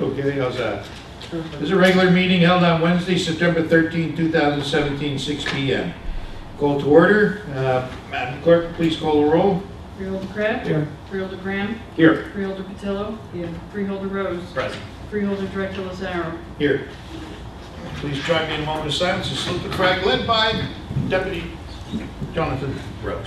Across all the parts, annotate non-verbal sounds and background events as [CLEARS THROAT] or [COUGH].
Okay, how's that? This is a regular meeting held on Wednesday, September 13, 2017, 6 PM. Call to order. Uh, Madam Clerk, please call the roll. Freeholder Craig. Here. Freeholder Graham. Here. Freeholder Petillo. Here. Freeholder Rose. Present. Freeholder Director Lazzaro. Here. Please join me in a moment of silence and salute the flag led by Deputy Jonathan Rose.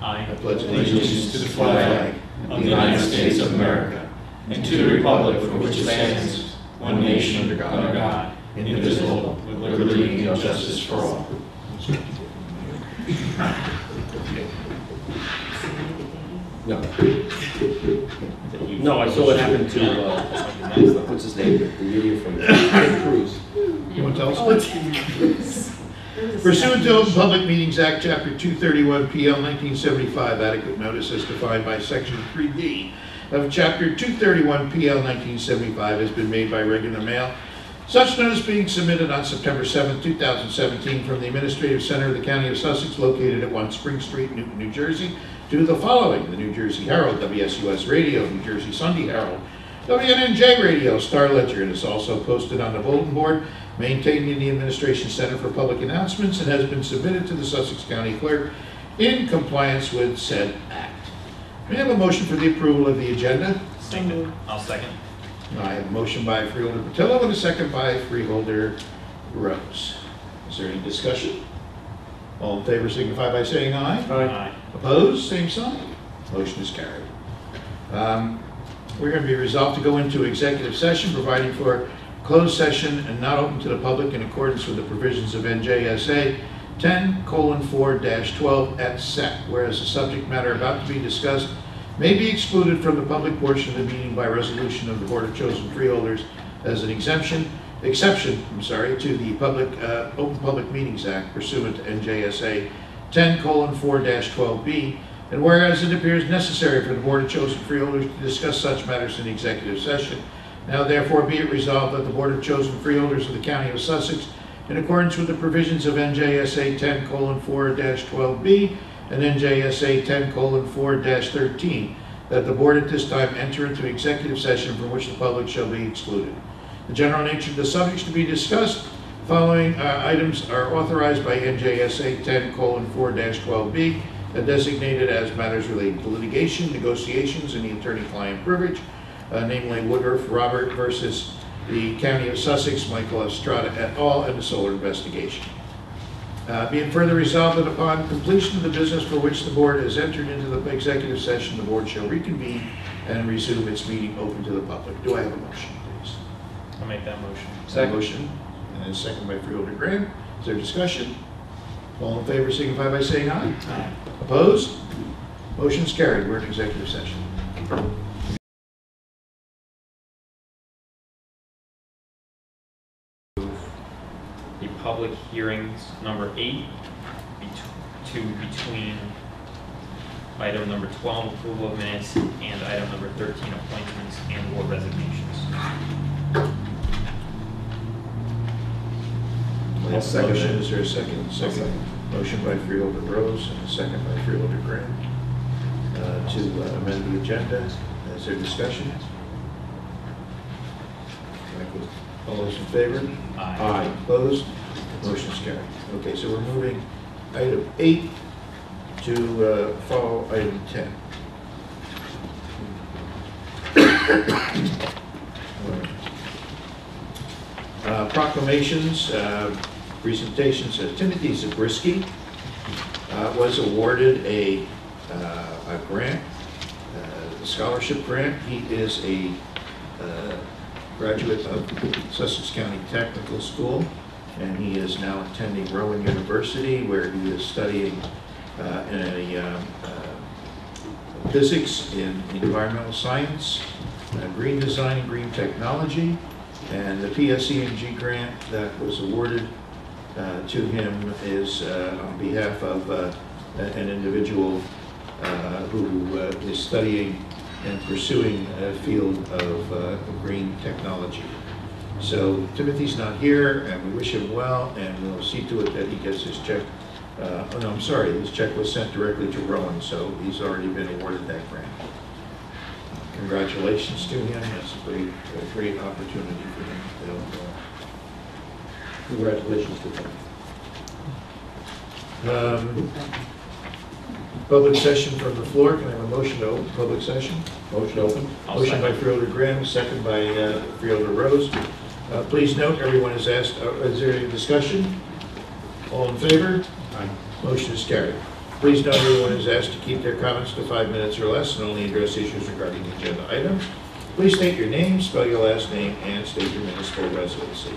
I I pledge allegiance to the flag of the United States of America and to the republic for which it stands, one nation under God, indivisible, with liberty and justice for all. No. No, I saw what happened to, uh, what's his name, the idiot from Ted Cruz. You want to tell us? Pursuant to Open Public Meetings Act, Chapter 231 PL 1975, adequate notice as defined by Section 3D of Chapter 231 PL 1975 has been made by regular mail. Such notice being submitted on September 7, 2017, from the Administrative Center of the County of Sussex, located at 1 Spring Street, Newton, New Jersey, to the following: the New Jersey Herald, WSUS Radio, New Jersey Sunday Herald, WNNJ Radio, Star Ledger, and is also posted on the bulletin board maintained in the Administration Center for Public Announcements and has been submitted to the Sussex County Clerk in compliance with said act. May I have a motion for the approval of the agenda? I'll second. I have a motion by Freeholder Petillo and a second by Freeholder Rose. Is there any discussion? All in favor signify by saying aye. Aye. Opposed, same sign. Motion is carried. Um, We're going to be resolved to go into executive session, providing for closed session and not open to the public in accordance with the provisions of NJSA 10:4-12 et seq., whereas the subject matter about to be discussed may be excluded from the public portion of the meeting by resolution of the Board of Chosen Freeholders as an exemption, exception, I'm sorry, to the Public, uh, Open Public Meetings Act pursuant to NJSA 10:4-12B, and whereas it appears necessary for the Board of Chosen Freeholders to discuss such matters in executive session, now therefore be it resolved that the Board of Chosen Freeholders of the County of Sussex, in accordance with the provisions of NJSA 10:4-12B and NJSA 10:4-13, that the board at this time enter into executive session from which the public shall be excluded. The general nature of the subjects to be discussed, following uh, items are authorized by NJSA 10:4-12B and designated as matters relating to litigation, negotiations, and the attorney-client privilege, uh, namely Woodruff Robert versus the County of Sussex, Michael Estrada et al., and the solar investigation. Uh, Be it further resolved that upon completion of the business for which the board has entered into the executive session, the board shall reconvene and resume its meeting open to the public. Do I have a motion, please? I'll make that motion. Second. Motion, and a second by Freeholder Graham. Is there discussion? All in favor signify by saying aye. Aye. Opposed? Motion's carried. We're in executive session. Public hearings number eight bet- to between item number 12, approval of minutes, and item number 13, appointments and or resignations. I'll second Motion, it. Is there a second? Second. Motion by Freeholder Rose and a second by Freeholder Graham uh, to uh, amend the agenda. Is there discussion? Michael, All those in favor? Aye. Opposed? Motion's carried. Okay, so we're moving item eight to uh, follow item 10. Uh, Proclamations, uh, presentations, Timothy Zabriskie uh, was awarded a uh, a grant, uh, a scholarship grant. He is a graduate of Sussex County Technical School, and he is now attending Rowan University, where he is studying uh, a um, uh, physics in environmental science, uh, green design and green technology, and the PSE&G grant that was awarded uh, to him is uh, on behalf of uh, an individual who is studying and pursuing a field of green technology. So Timothy's not here, and we wish him well, and we'll see to it that he gets his check. uh, Oh, no, I'm sorry, his check was sent directly to Rowan, so he's already been awarded that grant. congratulations to him. That's a great, a great opportunity for him. They'll, Congratulations to them. uh, um, Public session from the floor. Can I have a motion to open public session? Motion open? I'll Motion by second. Freeholder Graham, second by uh, Freeholder Rose. Uh, Please note, everyone is asked, uh, is there any discussion? All in favor? Motion is carried. Please note, everyone is asked to keep their comments to five minutes or less and only address issues regarding the agenda item. Please state your name, spell your last name, and state your municipal residency.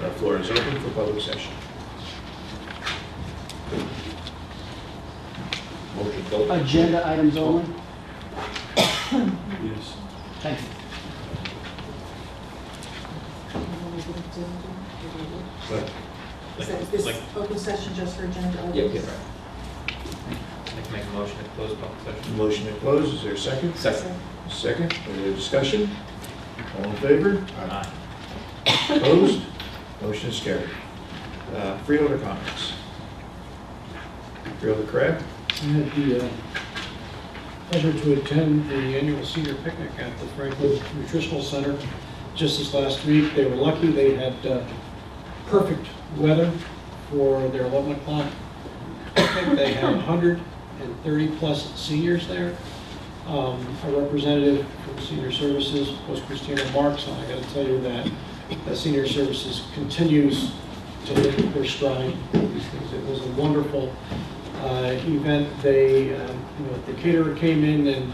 The floor is open for public session. Motion to open? Agenda items only? Yes. Thank you. Is that, is this Like- open session just for agenda items? Yep, yep. I'd like to make a motion to close public session. Motion to close, is there a second? Second. Second, any other discussion? All in favor? Aye. Opposed? Motion is carried. Uh, Freeholder comments. Freeholder Crabb? I had the uh, pleasure to attend the annual senior picnic at the Franklin Nutritional Center just this last week. They were lucky, they had uh, perfect weather for their 11 o'clock picnic. They had 130-plus seniors there. Um, A representative from Senior Services was Christina Marks, and I got to tell you that that Senior Services continues to hit their stride. These things. It was a wonderful uh, event. They, um, you know, the caterer came in and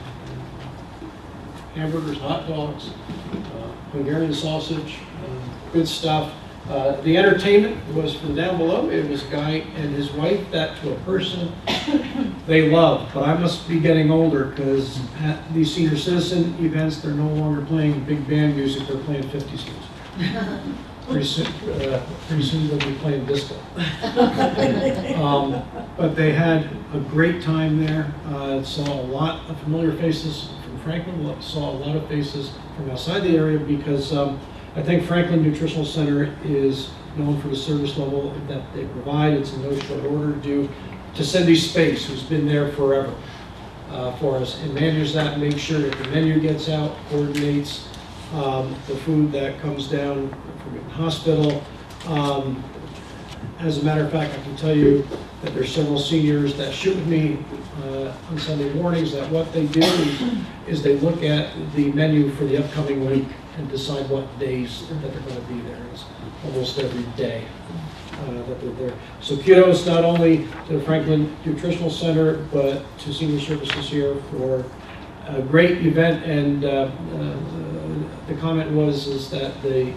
hamburgers, hot dogs, uh, Hungarian sausage, uh, good stuff. Uh, The entertainment was from down below. It was guy and his wife, that to a person they love. But I must be getting older because at these senior citizen events, they're no longer playing big band music, they're playing 50s music. [LAUGHS] Pretty soon, uh, pretty soon they'll be playing disco. [LAUGHS] Um, But they had a great time there, Uh, saw a lot of familiar faces from Franklin, saw a lot of faces from outside the area because um, I think Franklin Nutritional Center is known for the service level that they provide. It's in no short order due to Cindy Space, who's been there forever uh, for us and manages that, makes sure that the menu gets out, coordinates um, the food that comes down from the hospital. Um, As a matter of fact, I can tell you that there's several seniors that shoot with me uh, on Sunday mornings, that what they do is they look at the menu for the upcoming week and decide what days that they're going to be there. It's almost every day uh, that they're there. So kudos not only to the Franklin Nutritional Center, but to Senior Services here for a great event. And uh, uh, the comment was is that they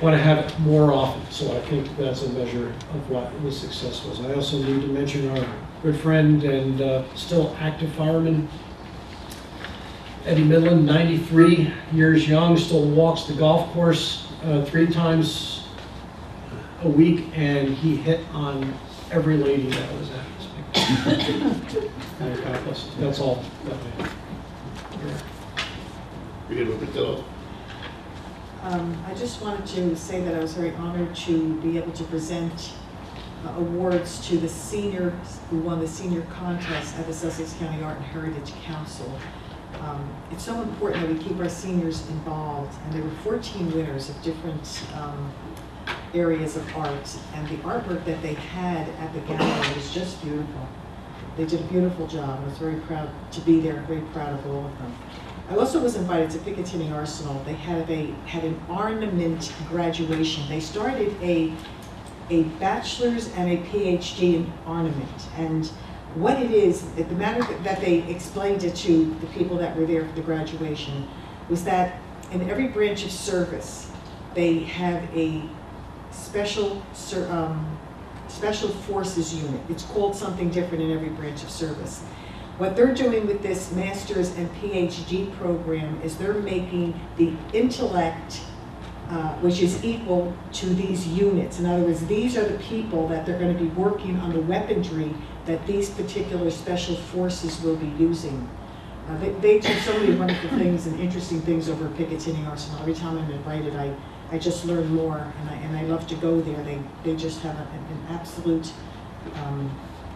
want to have it more often. So I think that's a measure of what the success was. I also need to mention our good friend and uh, still active fireman, Eddie Midland, 93 years young, still walks the golf course uh, three times a week, and he hit on every lady that was at his picnic. And God bless. That's all. that I have. Freeholder Petillo? Um, I just wanted to say that I was very honored to be able to present uh, awards to the seniors who won the senior contest at the Sussex County Art and Heritage Council. Um, It's so important that we keep our seniors involved, and there were 14 winners of different um, areas of art, and the artwork that they had at the gallery was just beautiful. They did a beautiful job. I was very proud to be there, very proud of all of them. I also was invited to Picatinny Arsenal. They had a, had an armament graduation. They started a, a bachelor's and a PhD in armament. And what it is, the manner that they explained it to the people that were there for the graduation was that in every branch of service, they have a special, um, special forces unit. It's called something different in every branch of service. What they're doing with this master's and PhD program is they're making the intellect, uh, which is equal to these units. In other words, these are the people that they're going to be working on the weaponry that these particular special forces will be using. Uh, they, they do so many wonderful things and interesting things over at Picatinny Arsenal. Every time I'm invited, I, I just learn more, and I, and I love to go there. They, they just have a- an absolute um,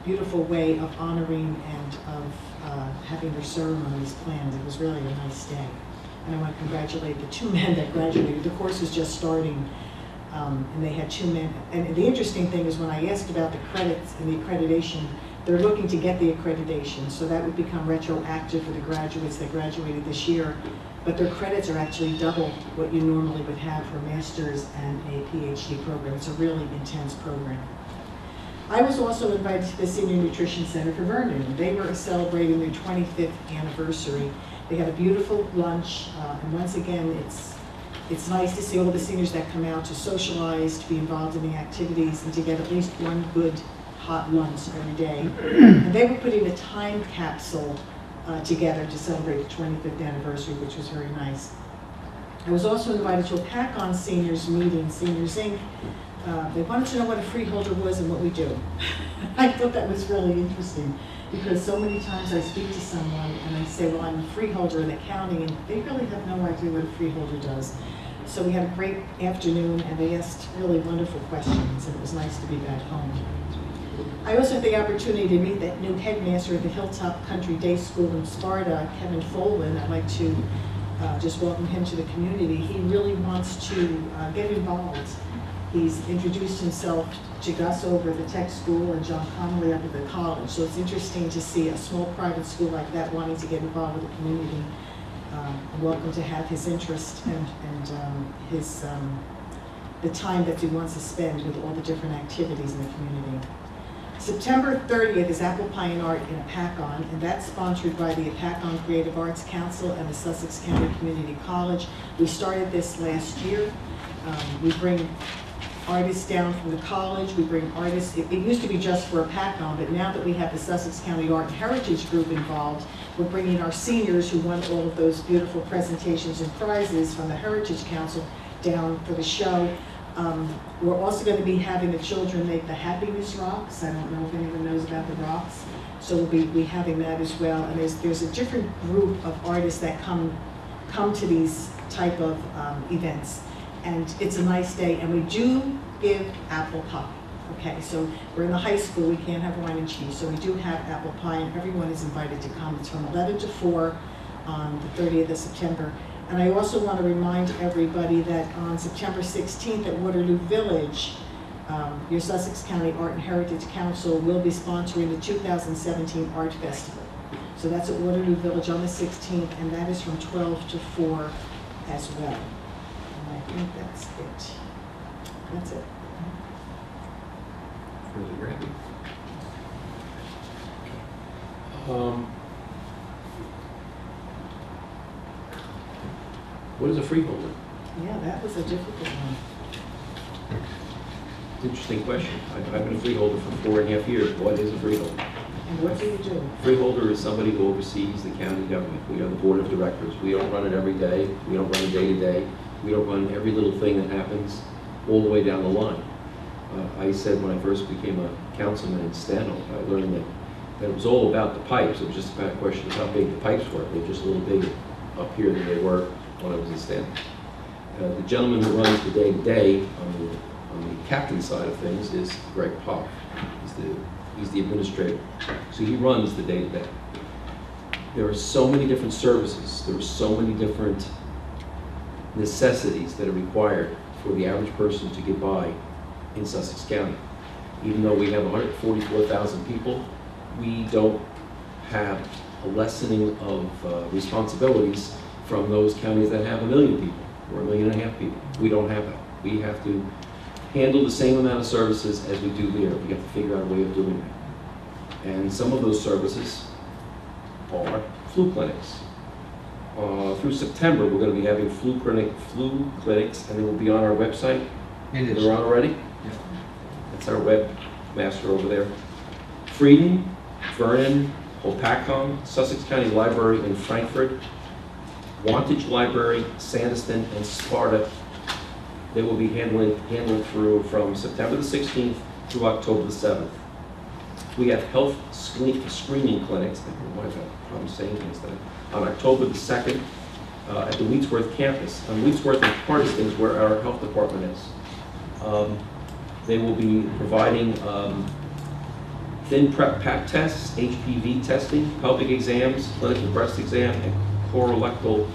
beautiful way of honoring and of uh, having their ceremonies planned. It was really a nice day. And I want to congratulate the two men that graduated. The course is just starting, um, and they had two men. And the interesting thing is when I asked about the credits and the accreditation, they're looking to get the accreditation, so that would become retroactive for the graduates that graduated this year. But their credits are actually double what you normally would have for master's and a PhD program. It's a really intense program. I was also invited to the Senior Nutrition Center for Vernon. They were celebrating their 25th anniversary. They had a beautiful lunch, uh, and once again, it's it's nice to see all the seniors that come out to socialize, to be involved in the activities, and to get at least one good hot lunch every day. [CLEARS THROAT] And they were putting a time capsule uh, together to celebrate the 25th anniversary, which was very nice. I was also invited to a Hopatcong seniors meeting, Seniors Inc. Uh, They wanted to know what a freeholder was and what we do. [LAUGHS] I thought that was really interesting, because so many times I speak to someone and I say, well, I'm a freeholder in the county, and they really have no idea what a freeholder does. So we had a great afternoon, and they asked really wonderful questions, and it was nice to be back home. I also had the opportunity to meet that new headmaster of the Hilltop Country Day School in Sparta, Kevin Folwin. I'd like to uh, just welcome him to the community. He really wants to uh, get involved. He's introduced himself to Gus over at the tech school and John Connolly up at the college. So it's interesting to see a small private school like that wanting to get involved with the community. Um, welcome to have his interest and, and um, his, um, the time that he wants to spend with all the different activities in the community. September 30th is Apple Pie and Art in Hopatcong, and that's sponsored by the Hopatcong Creative Arts Council and the Sussex County Community College. We started this last year. Um, We bring artists down from the college, we bring artists, it, it used to be just for Hopatcong, but now that we have the Sussex County Art and Heritage Group involved, we're bringing our seniors who won all of those beautiful presentations and prizes from the Heritage Council down for the show. Um, We're also going to be having the children make the happiness rocks. I don't know if anyone knows about the rocks. So we'll be, be having that as well. And there's, there's a different group of artists that come, come to these type of um, events. And it's a nice day, and we do give apple pie. Okay, so we're in the high school, we can't have wine and cheese, so we do have apple pie, and everyone is invited to come. It's from 11 to 4 on the 30th of September. And I also want to remind everybody that on September 16th at Waterloo Village, um, your Sussex County Art and Heritage Council will be sponsoring the 2017 Art Festival. So that's at Waterloo Village on the 16th, and that is from 12 to 4 as well. And I think that's it. That's it. Really great. Um, What is a freeholder? Yeah, that was a difficult one. Interesting question. I've I've been a freeholder for four and a half years. What is a freeholder? And what do you do? Freeholder is somebody who oversees the county government. We are the board of directors. We don't run it every day. We don't run it day to day. We don't run every little thing that happens all the way down the line. Uh, I said when I first became a councilman in Stanhope, I learned that, that it was all about the pipes. It was just about a question of how big the pipes were. They're just a little bigger up here than they were when I was in Stanhope. Uh, The gentleman who runs the day-to-day on the, on the captain side of things is Greg Poff. He's the, he's the administrator. So he runs the day-to-day. There are so many different services, there are so many different necessities that are required for the average person to get by in Sussex County. Even though we have 144,000 people, we don't have a lessening of uh, responsibilities from those counties that have a million people or a million and a half people. We don't have that. We have to handle the same amount of services as we do there. We have to figure out a way of doing that. And some of those services are flu clinics. Uh, Through September, we're going to be having flu clinic, flu clinics, and they will be on our website. It They're on already? That's our webmaster over there. Freedom, Vernon, Hopatcong, Sussex County Library in Frankford, Wantage Library, Sandyston, and Sparta. They will be handling, handled through from September the 16th through October the 7th. We have health screen- screening clinics, why I problem saying things that, on October the 2nd uh, at the Wheatsworth campus. On Wheatsworth and Hardyston is where our health department is. Um, They will be providing um, ThinPrep Pap tests, HPV testing, pelvic exams, clinical breast exam, and colorectal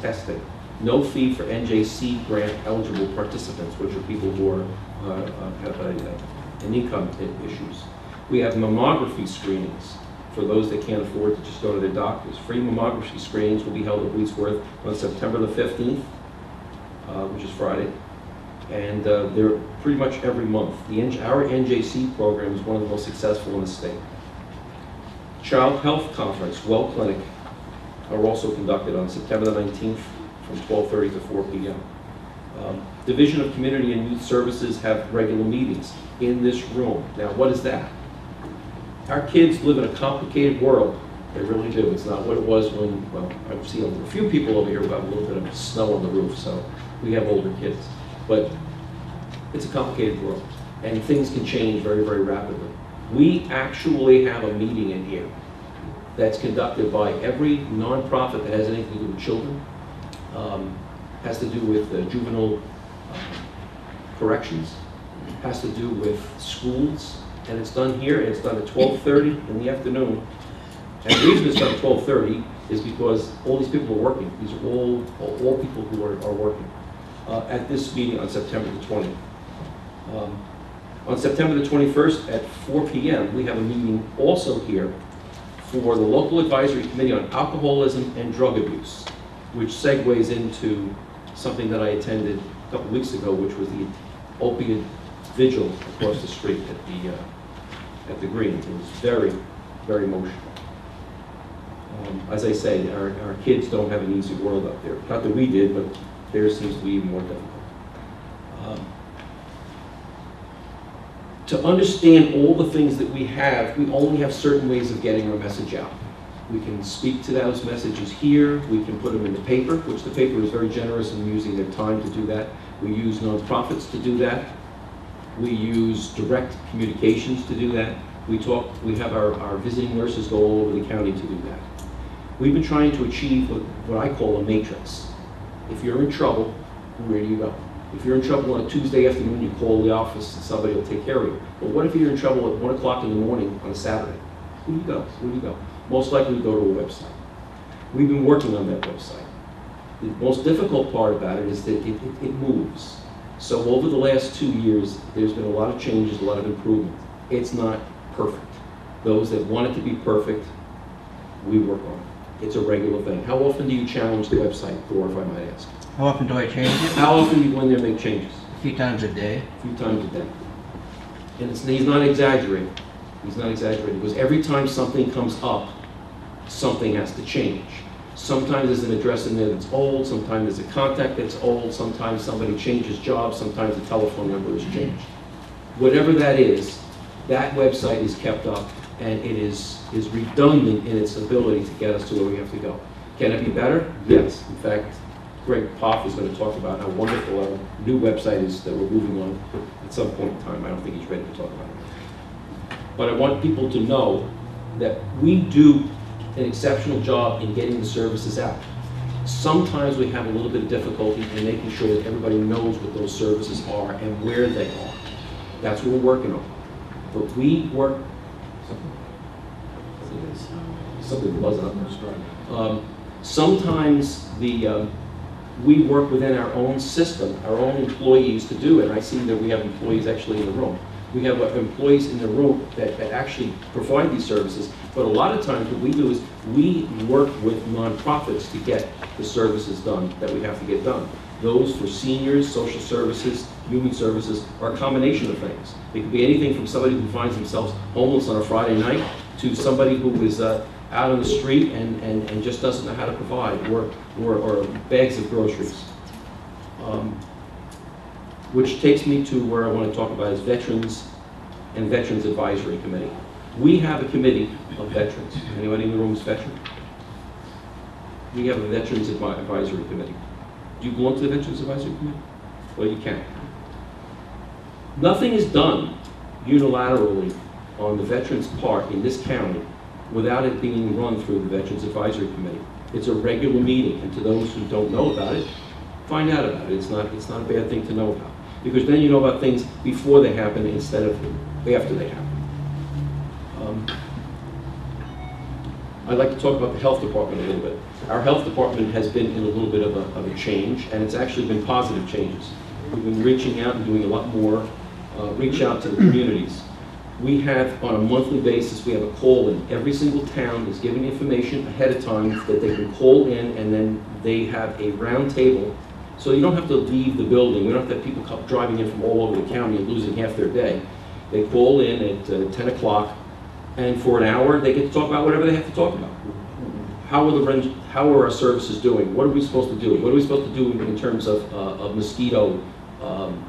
testing. No fee for NJCEED grant eligible participants, which are people who are, uh, uh, have a, uh, an income issues. We have mammography screenings for those that can't afford to just go to their doctors. Free mammography screenings will be held at Wheatsworth on September the 15th, uh, which is Friday. And uh, they're pretty much every month. The, our NJCEED program is one of the most successful in the state. Child Health Conference, Well Clinic, are also conducted on September the 19th from 12:30 to 4 p.m. Um, Division of Community and Youth Services have regular meetings in this room. Now, what is that? Our kids live in a complicated world. They really do. It's not what it was when, well, I've seen a few people over here who have a little bit of snow on the roof, so we have older kids. But it's a complicated world, and things can change very, very rapidly. We actually have a meeting in here that's conducted by every nonprofit that has anything to do with children, um, has to do with uh, juvenile uh, corrections, has to do with schools, and it's done here, and it's done at 12:30 in the afternoon. And the reason it's done at 12:30 is because all these people are working. These are all, all all people who are, are working uh, at this meeting on September the 20th. Um, On September the 21st at 4 PM, we have a meeting also here for the local advisory committee on alcoholism and drug abuse, which segues into something that I attended a couple weeks ago, which was the opiate vigil across the street at the, uh, at the Green. It was very, very emotional. Um, As I say, our, our kids don't have an easy world up there. Not that we did, but theirs seems to be more difficult. Um, To understand all the things that we have, we only have certain ways of getting our message out. We can speak to those messages here, we can put them in the paper, which the paper is very generous in using their time to do that. We use nonprofits to do that. We use direct communications to do that. We talk, we have our, our visiting nurses go all over the county to do that. We've been trying to achieve what, what I call a matrix. If you're in trouble, where do you go? If you're in trouble on a Tuesday afternoon, you call the office and somebody will take care of you. But what if you're in trouble at one o'clock in the morning on a Saturday? Who do you go? Where do you go? Most likely you go to a website. We've been working on that website. The most difficult part about it is that it, it, it moves. So over the last two years, there's been a lot of changes, a lot of improvement. It's not perfect. Those that want it to be perfect, we work on it. It's a regular thing. How often do you challenge the website, Thor, if I might ask? How often do I change it? How often do you go in there and make changes? A few times a day. A few times a day. And it's, he's not exaggerating. He's not exaggerating, because every time something comes up, something has to change. Sometimes there's an address in there that's old, sometimes there's a contact that's old, sometimes somebody changes jobs, sometimes the telephone number is changed. Whatever that is, that website is kept up, and it is, is redundant in its ability to get us to where we have to go. Can it be better? Yes. In fact, Greg Poff is going to talk about how wonderful our new website is that we're moving on at some point in time. I don't think he's ready to talk about it. But I want people to know that we do an exceptional job in getting the services out. Sometimes we have a little bit of difficulty in making sure that everybody knows what those services are and where they are. That's what we're working on. But we work, something buzzing up. Um, Sometimes the, um, we work within our own system, our own employees to do it. I see that we have employees actually in the room. We have uh, employees in the room that, that actually provide these services. But a lot of times what we do is we work with nonprofits to get the services done that we have to get done. Those for seniors, social services, human services, are a combination of things. It could be anything from somebody who finds themselves homeless on a Friday night to somebody who is uh, out on the street and, and, and just doesn't know how to provide, or, or, or bags of groceries. Um, Which takes me to where I want to talk about is Veterans and Veterans Advisory Committee. We have a committee of veterans. Anybody in the room is veteran? We have a Veterans Advi- Advisory Committee. Do you belong to the Veterans Advisory Committee? Well, you can. Nothing is done unilaterally on the veterans' part in this county without it being run through the Veterans Advisory Committee. It's a regular meeting, and to those who don't know about it, find out about it. It's not, it's not a bad thing to know about. Because then you know about things before they happen instead of after they happen. Um, I'd like to talk about the health department a little bit. Our health department has been in a little bit of a, of a change, and it's actually been positive changes. We've been reaching out and doing a lot more, uh, reach out to the communities. We have, on a monthly basis, we have a call-in. Every single town is giving information ahead of time that they can call in, and then they have a round table. So you don't have to leave the building. We don't have to have people driving in from all over the county and losing half their day. They call in at uh, 10 o'clock, and for an hour, they get to talk about whatever they have to talk about. How are the, how are our services doing? What are we supposed to do? What are we supposed to do in terms of, uh, of mosquito um,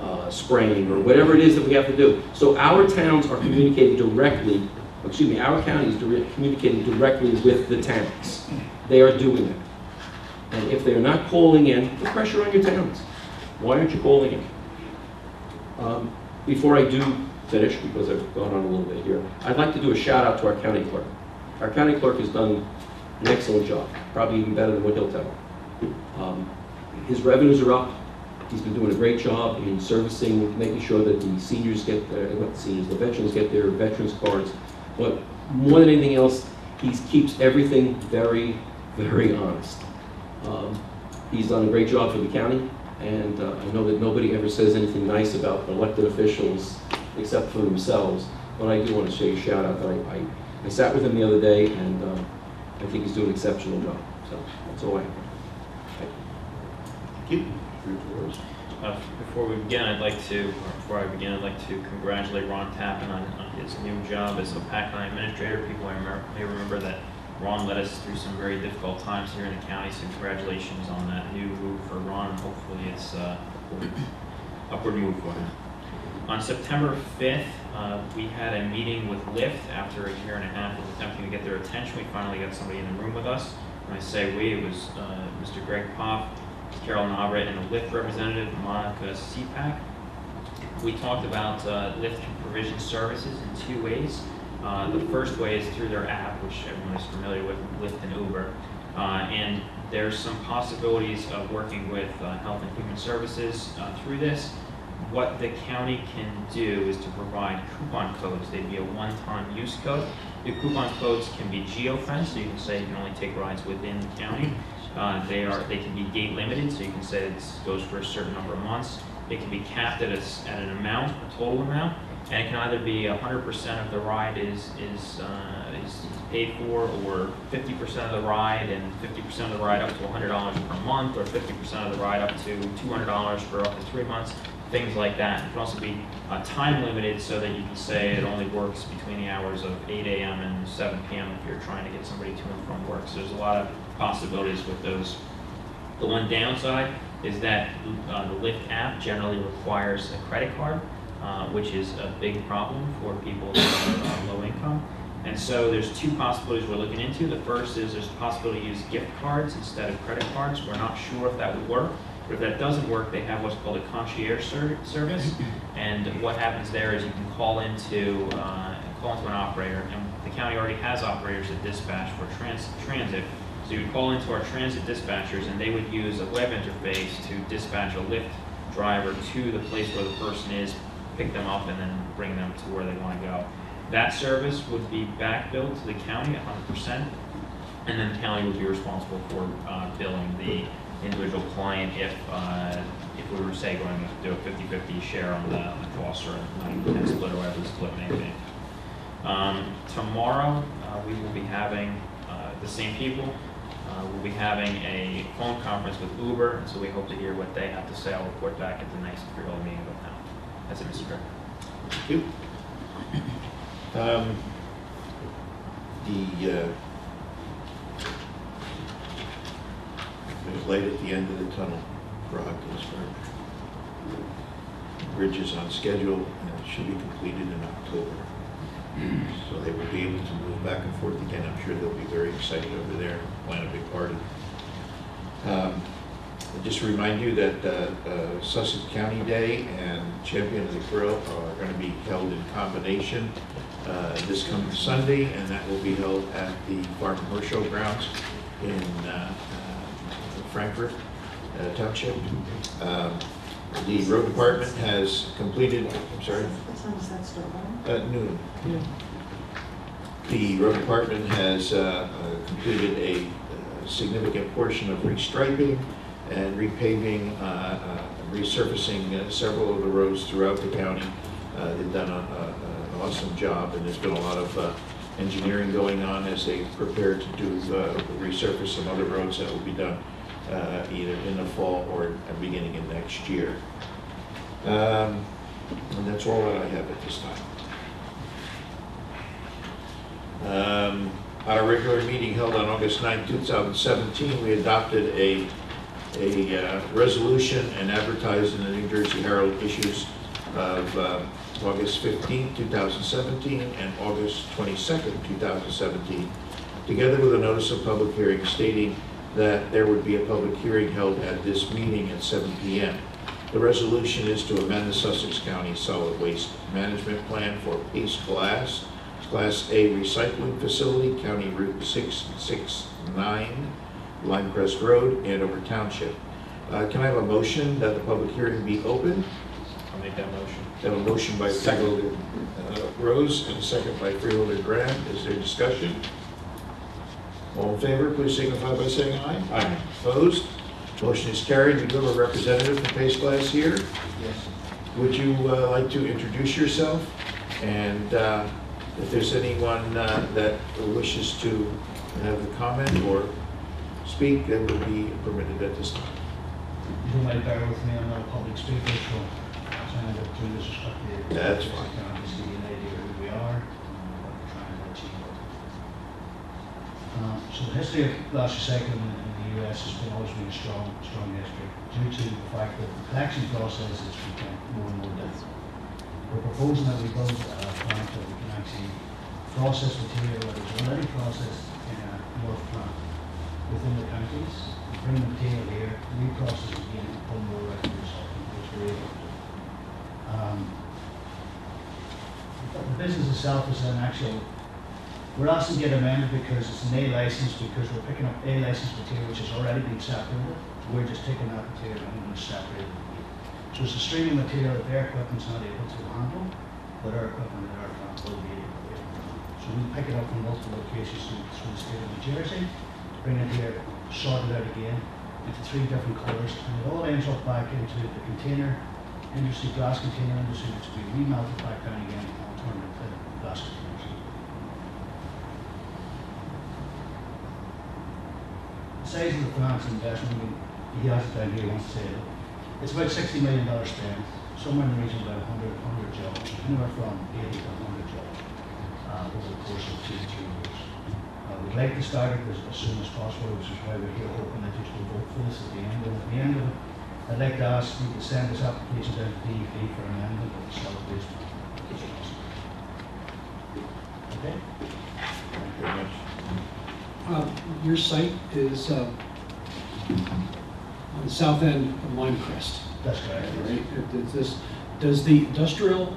uh, spraying, or whatever it is that we have to do? So our towns are communicating directly, excuse me, our county is dire- communicating directly with the towns. They are doing that. And if they're not calling in, put pressure on your towns. Why aren't you calling in? Um, Before I do finish, because I've gone on a little bit here, I'd like to do a shout out to our county clerk. Our county clerk has done an excellent job, probably even better than what he'll tell. Um, His revenues are up, he's been doing a great job in servicing, making sure that the seniors get, uh, not the seniors, the veterans get their veterans cards. But more than anything else, he keeps everything very, very honest. Um, He's done a great job for the county, and uh, I know that nobody ever says anything nice about elected officials except for themselves. But I do want to say a shout out that I, I, I sat with him the other day, and uh, I think he's doing an exceptional job. So that's all I have. Thank you. Uh, Before we begin, I'd like to, before I begin, I'd like to congratulate Ron Tappan on on his new job as a PAC-9 administrator. People may remember- may remember that Ron led us through some very difficult times here in the county, so congratulations on that new move for Ron. Hopefully, it's uh, upward- upward move for him. On September 5th, uh, we had a meeting with Lyft after a year and a half of attempting to get their attention. We finally got somebody in the room with us. When I say we, it was uh, Mr. Greg Poff, Carol Nabret, and a Lyft representative, Monica Seapack. We talked about uh, Lyft provision services in two ways. Uh, The first way is through their app, which everyone is familiar with, Lyft and Uber. Uh, And there's some possibilities of working with uh, Health and Human Services uh, through this. What the county can do is to provide coupon codes. They'd be a one-time use code. The coupon codes can be geo-fenced, so you can say you can only take rides within the county. Uh, They are, they can be gate limited, so you can say it goes for a certain number of months. It can be capped at a, at an amount, a total amount, and it can either be hundred percent of the ride is, is, uh, is paid for, or fifty percent of the ride, and fifty percent of the ride up to hundred dollars per month, or fifty percent of the ride up to two hundred dollars for up to three months, things like that. It can also be uh, time limited, so that you can say it only works between the hours of eight AM and seven PM if you're trying to get somebody to and from work. So there's a lot of possibilities with those. The one downside is that uh, the Lyft app generally requires a credit card, uh, which is a big problem for people that are uh, low income. And so there's two possibilities we're looking into. The first is there's a possibility to use gift cards instead of credit cards. We're not sure if that would work. But if that doesn't work, they have what's called a concierge ser- service. And what happens there is you can call into, uh, call into an operator, and the county already has operators that dispatch for trans- transit. So you would call into our transit dispatchers, and they would use a web interface to dispatch a Lyft driver to the place where the person is, pick them up, and then bring them to where they want to go. That service would be back billed to the county hundred percent, and then the county would be responsible for uh, billing the individual client if, uh, if we were, say, going to do a 50-50 share on the on the cost or a 90 split or whatever split may be. Um, Tomorrow, uh, we will be having, uh, the same people, uh, we'll be having a phone conference with Uber, and so we hope to hear what they have to say. I'll report back at the next pre-roll meeting with them. That's it, Mr. Chair. Thank you. [CLEARS THROAT] Um, The, uh, there's light at the end of the tunnel for Ogdensburg. Bridge is on schedule and it should be completed in October. So they will be able to move back and forth again. I'm sure they'll be very excited over there, plan a big party. Um, just to remind you that uh, uh, Sussex County Day and Champion of the Grill are going to be held in combination uh, this coming Sunday, and that will be held at the Farm and Horse Show grounds in uh, uh, Frankford uh, Township. Um, The road department has completed, I'm sorry, What time does that start, Ron? at noon. The road department has uh, uh, completed a uh, significant portion of restriping and repaving, uh, uh, resurfacing uh, several of the roads throughout the county. Uh, They've done a- a- an awesome job, and there's been a lot of uh, engineering going on as they prepare to do, uh, resurface some other roads that will be done uh, either in the fall or beginning of next year. Um, And that's all that I have at this time. Um, At our regular meeting held on August 9, 2017, we adopted a, a uh, resolution and advertised in the New Jersey Herald issues of uh, August 15, 2017, and August 22, 2017, together with a notice of public hearing stating that there would be a public hearing held at this meeting at 7 PM. The resolution is to amend the Sussex County Solid Waste Management Plan for Pace Glass, Class A Recycling Facility, County Route 669, Limecrest Road, Andover Township. Uh, Can I have a motion that the public hearing be open? I'll make that motion. Have a motion by Freeholder uh, Rose and a second by Freeholder Graham. Is there discussion? All in favor, please signify by saying aye. Aye. Opposed? Motion is carried. We do have a representative from Pace Glass here. Yes. Would you uh, like to introduce yourself? And uh, if there's anyone uh, that wishes to have a comment or speak, that would be permitted at this time. You might bear with me, I'm not a public speaker, so I'm trying to do this as quickly as That's fine. can, just give you an idea of who we are and what we're trying to achieve. Um, So the history of glass recycling in the US has been always been a strong, strong history due to the fact that the collection process has become more and more difficult. We're proposing that we build a plant that we can actually process material that is already processed in a north plant within the counties, bring the material here, reprocess it again, and pull more record recycling, which we're able to. Um, The business itself is an actual, we're asking to get amended because it's an A license, because we're picking up A licensed material which has already been separated. We're just taking that material and we're separating it. So it's a streaming material that their equipment's not able to handle, but our equipment and our plant will be able to. handle. So we pick it up from multiple locations through the state of New Jersey, bring it here, sort it out again into three different colors, and it all ends up back into the container industry, glass container industry, which will be remelted back down again and turned into glass containers. The size of the financial investment, he has it down here, he wants to say it. It's about sixty million dollars spent, somewhere in the region of about 100 100 jobs, anywhere from eighty to hundred jobs, uh, over the course of two to three years. Uh, We'd like to start it as, as soon as possible, which is why we're here hoping that you will vote for this at the end. And at the end of it, I'd like to ask you to send this application down to DEP for amendment of the plan. Okay? Thank you very much. Uh, Your site is uh, on the south end of Limecrest, That's correct. right? Does this, does the industrial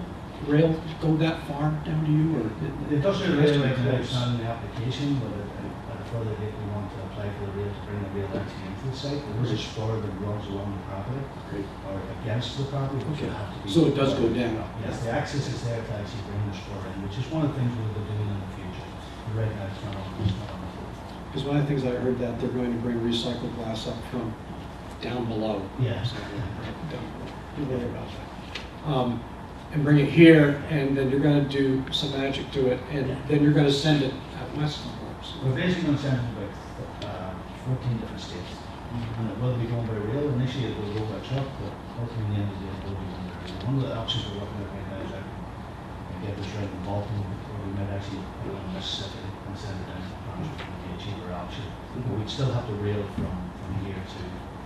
rail go that far down to you, or? The industrial rail Has to be regulates close. not in the application, but at, at a further date, we want to apply for the rail to bring the rail actually into the site. There is a spur that runs along the property Great. or against the property, which Okay. will have to be. So it does go down? Yes, the access is there to actually bring the spur in, which is one of the things we'll be doing in the future. Right now, it's not on, Because one of the things I heard that they're going to bring recycled glass up from down below. Yeah. Down below. Don't worry about that. Um, And bring it here, and then you're gonna do some magic to it, and then you're gonna send it out west. We're basically going to send it to about uh, fourteen different states. And it will be going by rail, initially it will go by truck, but hopefully in the end of the day, it will be going by rail. One of the options we're looking at right now is that we get this right in Baltimore, or we might actually put it on Mississippi and send it down to France, cheaper option. But we'd still have to rail from, from here to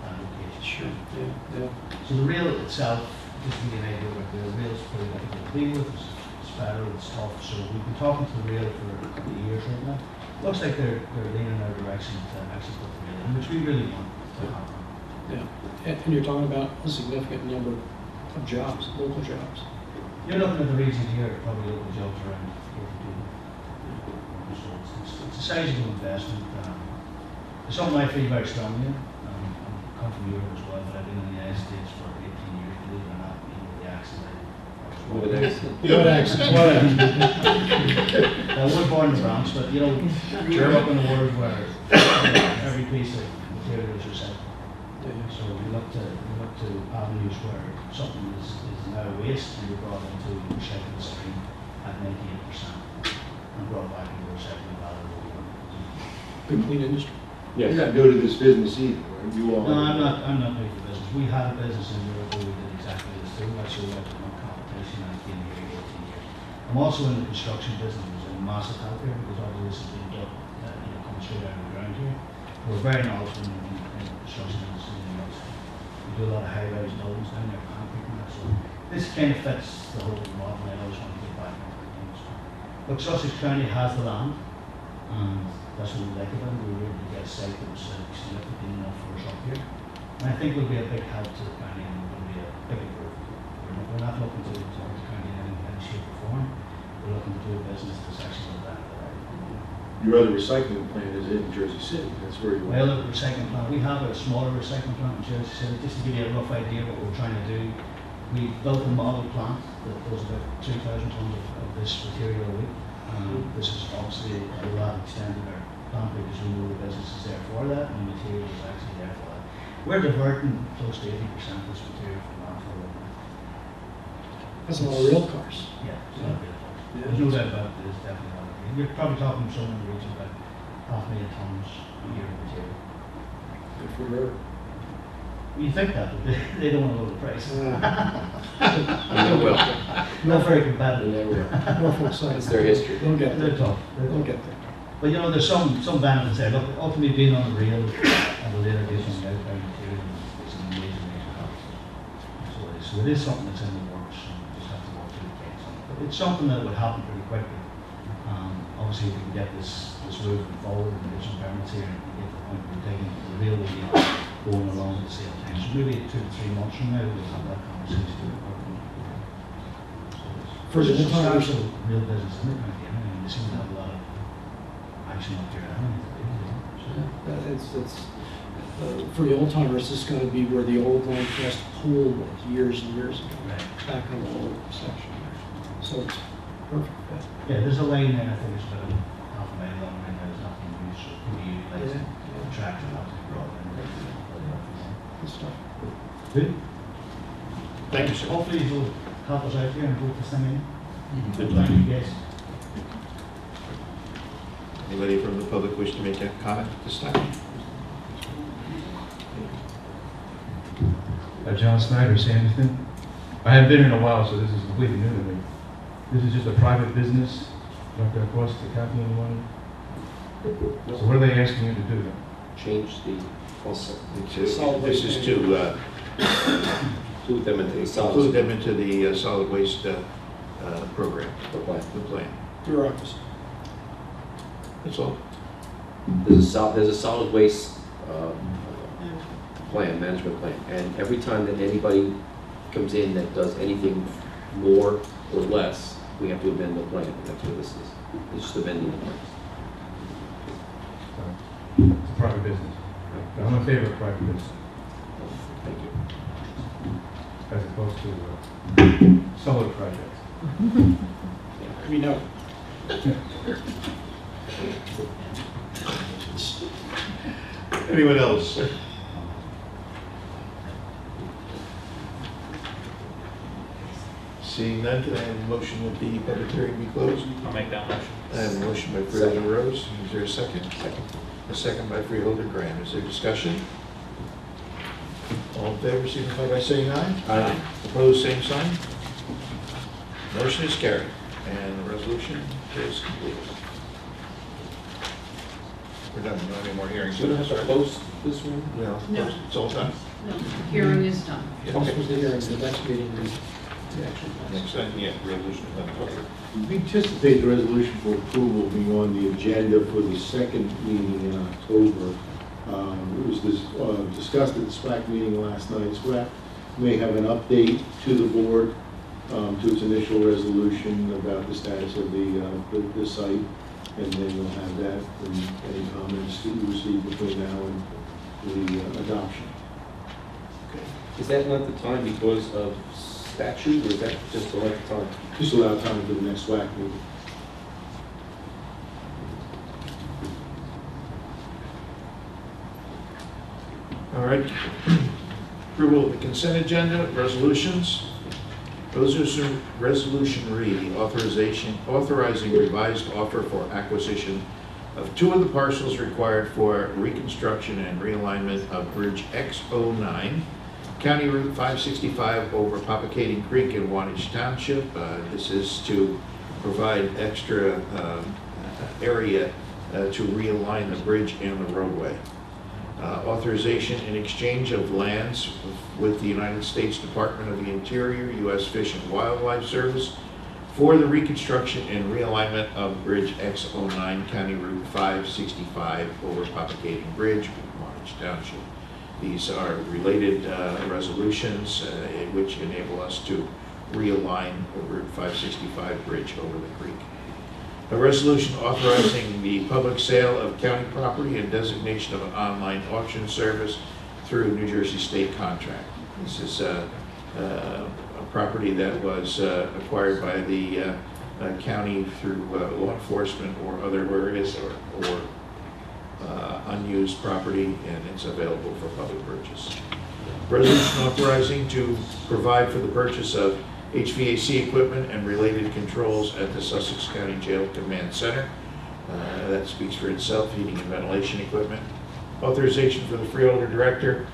that location. Sure. Yeah, yeah. So the rail itself, just to give you an idea where the rail is pretty difficult to deal with. It's, it's it's tough. So we've been talking to the rail for a couple of years right now. Looks like they're, they're leaning in our direction to actually put the rail in, which we really want to happen. Yeah, and, you're talking about a significant number of jobs, local jobs. You're looking at the region here, probably local jobs around it's, a sizable investment, um, it's something I feel very strongly in. Um, I'm come from Europe as well, but I've been in the United States for eighteen years, believe it or not, even with the accent. I- I was With an accent. What what accent? I was born in the Bronx, but you know, grew up in a world where every piece of material is recycled. So we look to, we look to avenues where something is, is now waste and you're brought into recycling stream at ninety-eight percent and brought back into recycling value. Good clean industry. You're not new to this business either, right? You all. No, I'm not, I'm not new for business. We had a business in Europe where we did exactly this too. Actually, we went to one competition and I came here eighteen years. I'm also in the construction business, I was in massive healthcare because all of this has been done, uh, you know, coming straight out of the ground here. We're very knowledgeable in, in, in the construction industry in the US. We do a lot of high-rise buildings down there, concrete and that, so this kind of fits the whole model. I always want to get back into the industry. Look, Sussex County has the land, and that's what we like about it. We were able to get a site that was significant enough for us up here. And I think will be a big help to the county and will be a big improvement. We're not, we're not looking to, to hurt the county in any, shape or form. We're looking to do a business that's actually going to Your other recycling plant is in Jersey City, that's where you Well, are. the recycling plant, we have a smaller recycling plant in Jersey City, just to give you a rough idea of what we're trying to do. We built a model plant that does about two thousand tons of, of this material a week. Um, this is obviously a lot extended our plant because we know the business is there for that and the material is actually there for that. We're diverting close to eighty percent of this material from landfill. right now. That's a lot of rail cars. Yeah, it's not real. There's no doubt about it, it's definitely not. real. You're probably talking somewhere in the region about half a million tons a year of material. Good for her. You think that, but they, [LAUGHS] they don't want to lower the price. [LAUGHS] They will. Not very competitive. never will. [LAUGHS] Norfolk side. It's their history. They'll get They're tough. They're They'll get there. But you know, there's some, some benefits there. Look, ultimately being on the rail and the later days on the outbound material is an amazing, amazing help. So it is, so it is something that's in the works and we just have to walk through it. But it's something that would happen pretty quickly. Um, obviously, if we can get this, this moving forward and get some permits here and get the point we're taking the rail will be going along at the same time. So maybe two to three months from now, we'll have that conversation. For the substantial real business I mean, they seem to have a lot of action up there. I mean, Uh, It's, it's, uh, for the old timers, this is gonna be where the old Lancaster pool was years and years ago, Right. back on the old section there. So it's perfect fit. Yeah, there's a lane there, I think it's about half a mile long, and there's nothing used, so it can be utilized, Yeah. the tracks and nothing brought in. Good stuff. Good. Thank you, sir. Hopefully you'll help us out here and vote this thing in. Good Thank you, guys. Anybody from the public wish to make a comment at this time? Uh, John Snyder, Sandyston. I haven't been here in a while, so this is completely new to me. This is just a private business, not gonna cost the county any money. So what are they asking you to do then? Change the, It's, uh, This is to uh, include them into the include solid them into the uh, solid waste uh, uh, program, plan. the plan. Bureaucracy. That's all. There's a sol, there's a solid waste, um, plan, management plan, and every time that anybody comes in that does anything more or less, we have to amend the plan, that's what this is. It's just amending the plan. It's a private business. But I'm in favor of private business, Thank you. as opposed to uh, solar projects. [LAUGHS] We know. [LAUGHS] Anyone else? Seeing none, can I have a motion that the public hearing be closed? I'll make that motion. I have a motion by Freeholder Rose. Is there a second? Second. A second by Freeholder Graham. Is there discussion? All in favor, signify by saying aye. Aye. Opposed, same sign. Motion is carried, and the resolution is complete. We're done, no any more hearings. So we have to close this one? No, No. it's all done. No, Hearing is done. This was the hearing, the next meeting, we, we actually. Next time, yeah, resolution is done. Okay. We anticipate the resolution for approval being on the agenda for the second meeting in October. Um, It was dis- uh, discussed at the SWAC meeting last night. SWAC may have an update to the board, um, to its initial resolution about the status of the, uh, the- the site, and then we'll have that and any comments that you receive between now and the uh, adoption. Is that not the time because of statute, or is that just a lot of time? Just a lot of time for the next WAC meeting. All right. [CLEARS THROAT] Approval of the consent agenda, resolutions. Resolution, resolution re, authorization, authorizing revised offer for acquisition of two of the parcels required for reconstruction and realignment of Bridge X09, County Route 565 over Papakating Creek in Wantage Township. Uh, This is to provide extra um, area uh, to realign the bridge and the roadway. Uh, Authorization in exchange of lands with the United States Department of the Interior, U.S. Fish and Wildlife Service for the reconstruction and realignment of Bridge X09 County Route 565 over Papakating Bridge, Wantage Township. These are related uh, resolutions uh, which enable us to realign Route 565 bridge over the creek. A resolution authorizing the public sale of county property and designation of an online auction service through New Jersey State contract. This is uh, uh, a property that was uh, acquired by the uh, uh, county through uh, law enforcement or other areas or or, unused property, and it's available for public purchase. Resolution authorizing to provide for the purchase of HVAC equipment and related controls at the Sussex County Jail Command Center. Uh, That speaks for itself, heating and ventilation equipment. Authorization for the freeholder director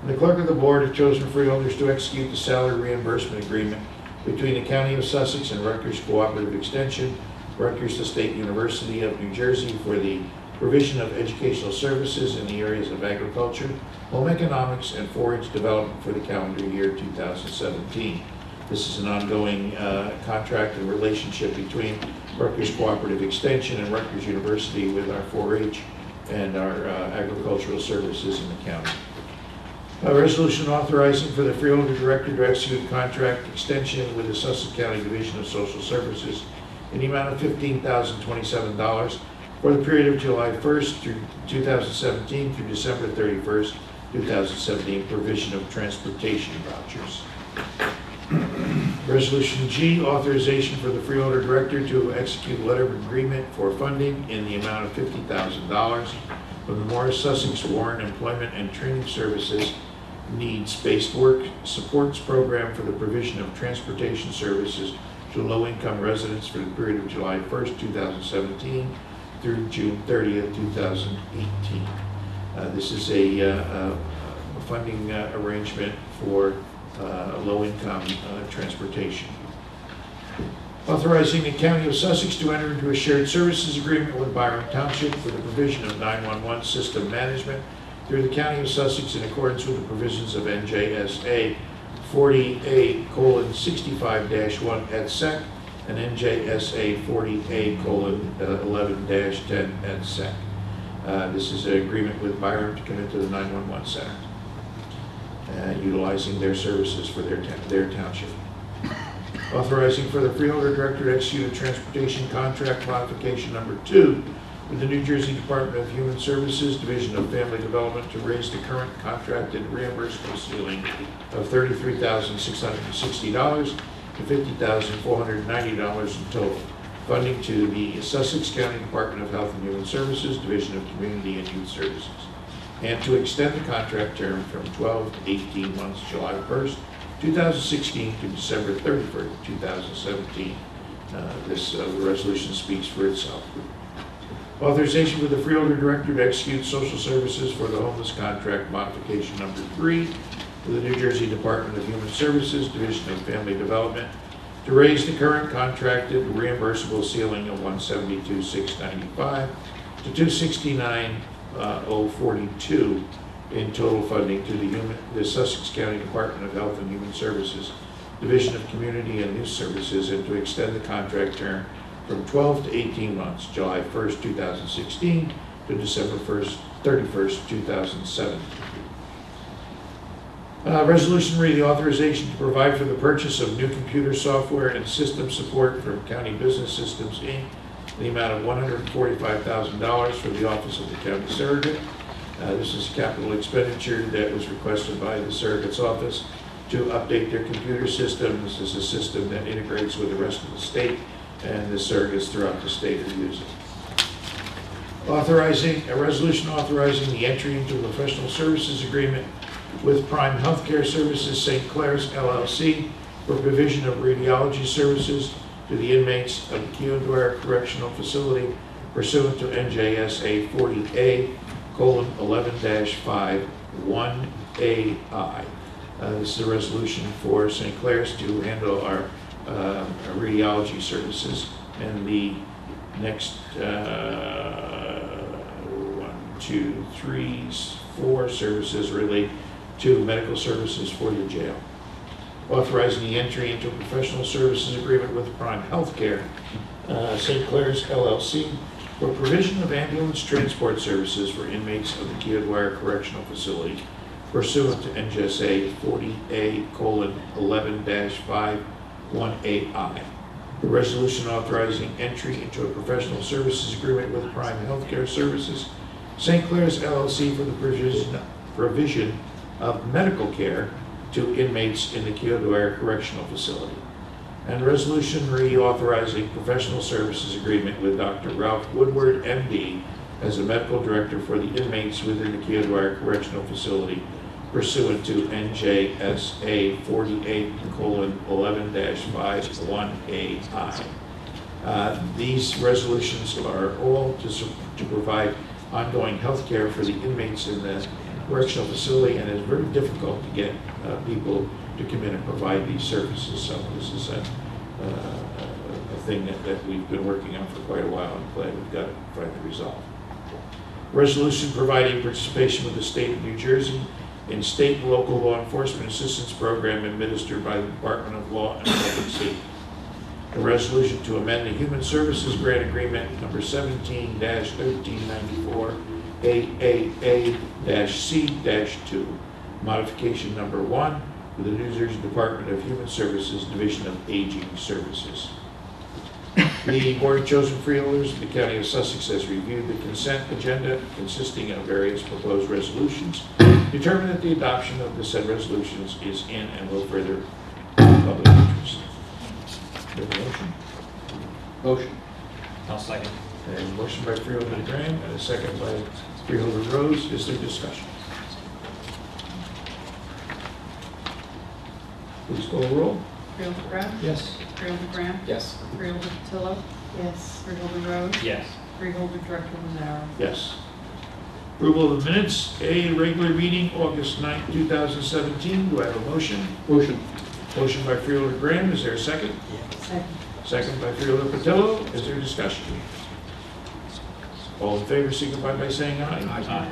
and the clerk of the board have chosen freeholders to execute the salary reimbursement agreement between the County of Sussex and Rutgers Cooperative Extension, Rutgers the State University of New Jersey for the provision of educational services in the areas of agriculture, home economics, and forage development for the calendar year 2017. This is an ongoing uh, contract and relationship between Rutgers Cooperative Extension and Rutgers University with our 4-H and our uh, agricultural services in the county. A resolution authorizing for the freeholder director to execute contract extension with the Sussex County Division of Social Services in the amount of $15,027 for the period of July 1st through 2017 through December 31st, 2017, provision of transportation vouchers. Resolution G, authorization for the freeholder director to execute a letter of agreement for funding in the amount of $50,000 from the Morris Sussex Warren Employment and Training Services Needs-Based Work Supports Program for the provision of transportation services to low-income residents for the period of July 1st, 2017 through June 30th, 2018. Uh, This is a uh, uh, funding uh, arrangement for low-income uh, transportation. Authorizing the County of Sussex to enter into a shared services agreement with Byram Township for the provision of 911 system management through the County of Sussex in accordance with the provisions of NJSA 40A:65-1 et seq and NJSA 40A:11-10 et seq. Uh, This is an agreement with Byram to commit to the 911 center, uh, utilizing their services for their their township. Authorizing for the freeholder director to execute a transportation contract modification number two with the New Jersey Department of Human Services, Division of Family Development, to raise the current contracted reimbursement ceiling of $33,660 to $50,490 in total. Funding to the Sussex County Department of Health and Human Services, Division of Community and Youth Services. And to extend the contract term from 12 to 18 months, July 1st, 2016 to December 31st, 2017. Uh, This uh, resolution speaks for itself. Authorization for the freeholder director to execute social services for the homeless contract modification number three with the New Jersey Department of Human Services, Division of Family Development, to raise the current contracted reimbursable ceiling of 172,695 to 269,042 in total funding to the human, the Sussex County Department of Health and Human Services, Division of Community and Youth Services, and to extend the contract term from 12 to 18 months, July 1st, 2016 to December 1st, 31st, 2017. Uh, Resolution read the authorization to provide for the purchase of new computer software and system support from County Business Systems, Inc., in the amount of $145,000 for the Office of the County Surrogate. Uh, This is capital expenditure that was requested by the Surrogate's Office to update their computer system. This is a system that integrates with the rest of the state, and the surrogates throughout the state are using. authorizing, a resolution authorizing the entry into a professional services agreement with Prime Healthcare Services St. Clair's LLC for provision of radiology services to the inmates of the Keogh-Dwyer Correctional Facility pursuant to NJSA 40A colon 11-5 1AI. Uh, This is a resolution for St. Clair's to handle our uh, radiology services. And the next, uh, one, two, three, four services relate to medical services for the jail. Authorizing the entry into a professional services agreement with Prime Healthcare, uh, St. Clair's LLC, for provision of ambulance transport services for inmates of the Keogh-Dwyer Correctional Facility pursuant to NJSA 40A colon 11-5 1AI. A resolution authorizing entry into a professional services agreement with Prime Healthcare Services, St. Clair's LLC for the provision, provision of medical care to inmates in the Keogh-Dwyer Correctional Facility. And resolution reauthorizing professional services agreement with Dr. Ralph Woodward, MD, as a medical director for the inmates within the Keogh-Dwyer Correctional Facility pursuant to NJSA 48 colon 11-51AI. Uh, These resolutions are all to to provide ongoing health care for the inmates in the correctional facility, and it's very difficult to get uh, people to come in and provide these services. So this is a, uh, a thing that, that we've been working on for quite a while, and glad we've got it finally resolved. Resolution providing participation with the state of New Jersey in state and local law enforcement assistance program administered by the Department of Law and Public Safety. A resolution to amend the Human Services Grant Agreement number seventeen thirteen ninety-four AAA C two, modification number one, with the New Jersey Department of Human Services Division of Aging Services. The Board of Chosen Freeholders of the County of Sussex has reviewed the consent agenda consisting of various proposed resolutions, determined that the adoption of the said resolutions is in and will further public interest. Do I have a motion? Motion. I'll second. A motion by Freeholder Graham and a second by Freeholder Rose. Is there discussion? Please call the roll. Freeholder Graham? Yes. Freeholder Graham? Yes. Freeholder Petillo? Yes. Freeholder Rose? Yes. Freeholder Director Lazzaro? Yes. Approval of the minutes, A, regular meeting, August 9, 2017. Do I have a motion? Motion. Motion by Freeholder Graham. Is there a second? Second. Second by Freeholder Petillo. Is there discussion? All in favor, signify by saying aye. Aye.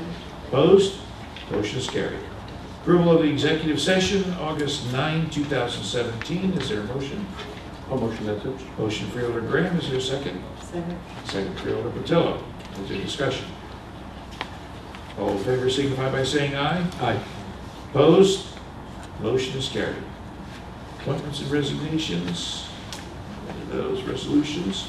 Opposed? Motion is carried. Approval of the executive session, August 9, 2017. Is there a motion? Oh, motion, that's it. Motion for Freeholder Graham. Is there a second? Second. Second Freeholder Petillo. Is there discussion? All in favor, signify by saying aye. Aye. Opposed? Motion is carried. Appointments and resignations, those resolutions.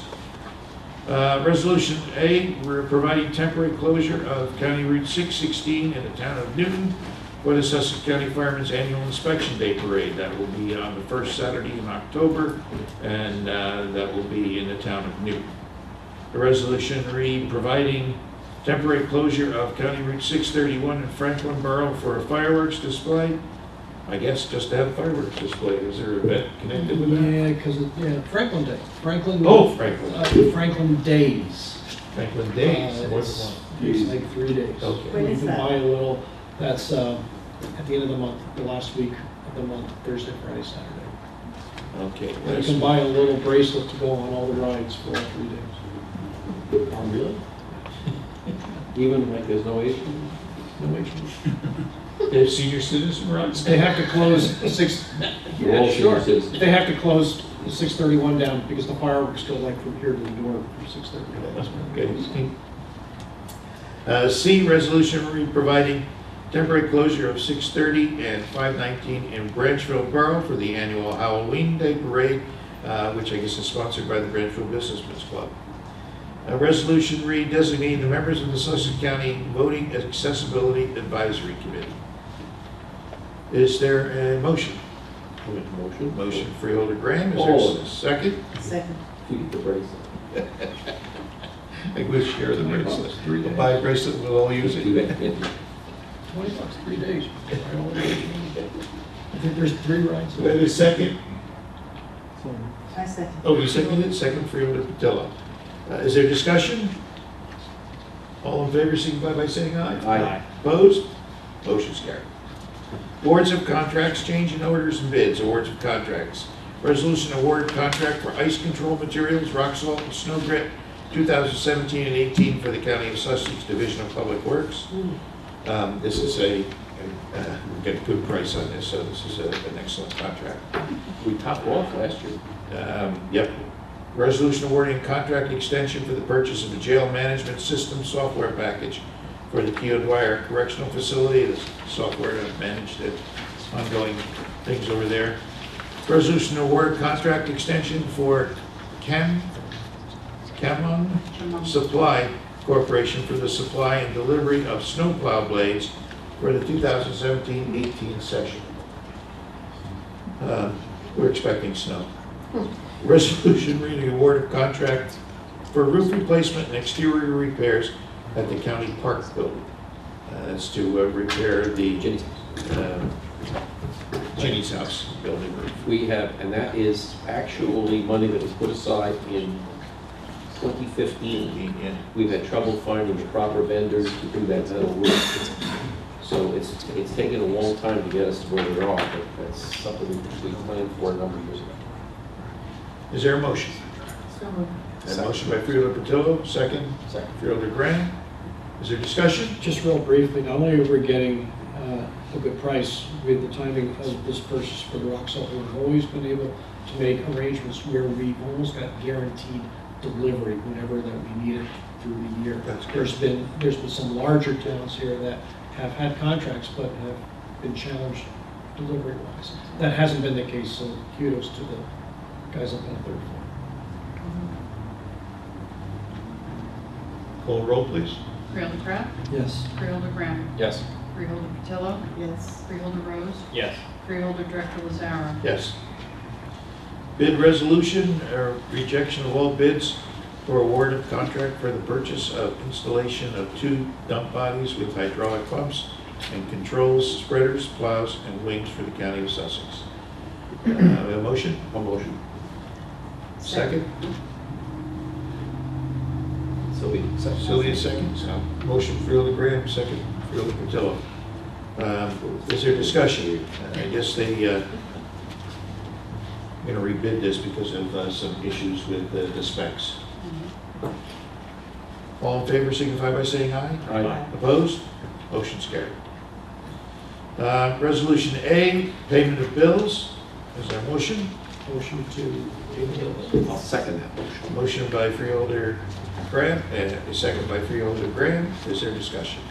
Uh, Resolution A, we're providing temporary closure of County Route 616 in the town of Newton for the Sussex County Firemen's Annual Inspection Day Parade. That will be on the first Saturday in October, and uh, that will be in the town of Newton. A resolution read, providing temporary closure of County Route 631 in Franklin Borough for a fireworks display. I guess just to have fireworks display, is there an event connected with that? Yeah, because, yeah, Franklin Day, Franklin. Oh, Franklin, uh, Franklin Days. Franklin Days. Uh, What's it's- one? It's like three days. Okay. When You is can that? buy a little, that's um, at the end of the month, the last week of the month, Thursday, Friday, Saturday. Okay. And you can buy a little bracelet to go on all the rides for all three days. Oh, really? [LAUGHS] Even like there's no age? No age. [LAUGHS] If senior citizen runs? They have to close six, We're all sure. senior citizens. They have to close six thirty-one down because the fireworks go like from here to the door for six thirty. Okay. Uh, C, resolution re- providing temporary closure of 6:30 and 5:19 in Branchville Borough for the annual Halloween Day Parade, uh, which I guess is sponsored by the Branchville Businessmen's Club. A resolution re-designating the members of the Sussex County Voting Accessibility Advisory Committee. Is there a motion? I'll make a motion. Motion Freeholder Graham, is there a second? Second. You get the bracelet. I wish share the bracelet. We'll buy a bracelet, we'll all use it. Twenty bucks, three days. I think there's three rides. Wait a second. I second. Oh, you seconded, second Freeholder Petillo. Uh, Is there discussion? All in favor, signify by saying aye. Aye. Opposed? Motion's carried. Awards of contracts, change in orders and bids, awards of contracts. Resolution award contract for ice control materials, rock salt and snow grit, 2017 and 18 for the County of Sussex Division of Public Works. Um, This is a, uh, we get a good price on this, so this is a- an excellent contract. We topped off last year. Um, Yep. Resolution awarding contract extension for the purchase of a jail management system software package for the Keogh-Dwyer Correctional Facility, the software to manage the ongoing things over there. Resolution award contract extension for Chemon Chemon. Supply Corporation for the supply and delivery of snowplow blades for the 2017-18 session. Uh, We're expecting snow. Resolution reading award of contract for roof replacement and exterior repairs at the county park building. Uh, That's to uh, repair the Ginny. um, Ginny's house building roof. We have, and that is actually money that was put aside in 2015. Yeah. We've had trouble finding the proper vendors to do that metal roof. So it's, it's taken a long time to get us to where we are, but that's something we we planned for a number of years ago. Is there a motion? So moved. A motion by Freeholder Petillo, second Second. Freeholder Graham. Is there discussion? Just real briefly, not only are we getting uh, a good price with the timing of this purchase for the rock salt, we've always been able to make arrangements where we've almost got guaranteed delivery whenever that we need it through the year. That's good. There's been, there's been some larger towns here that have had contracts but have been challenged delivery-wise. That hasn't been the case, so kudos to the guys up on the third floor. Call roll, please. Freeholder Pratt, Yes. Freeholder Graham, Yes. Freeholder Petillo, Yes. Freeholder Rose, Yes. Freeholder Director Lazzaro. Yes. Bid resolution, or rejection of all bids for award of contract for the purchase of installation of two dump bodies with hydraulic pumps and controls, spreaders, plows, and wings for the county of Sussex. Uh, we have A motion? A motion. Second? Sylvia, second. Sylvia seconds. Motion Freeholder Graham, second Freeholder Petillo. Um, Is there discussion? Uh, I guess they, uh, going to rebid this because of uh, some issues with uh, the specs. All in favor signify by saying aye. Aye. Opposed? Motion's carried. Uh, Resolution A, payment of bills. Is there a motion? Motion to pay the bills. I'll second that motion. Motion by Freeholder Graham, and a second by Freeholder Graham. Is there discussion?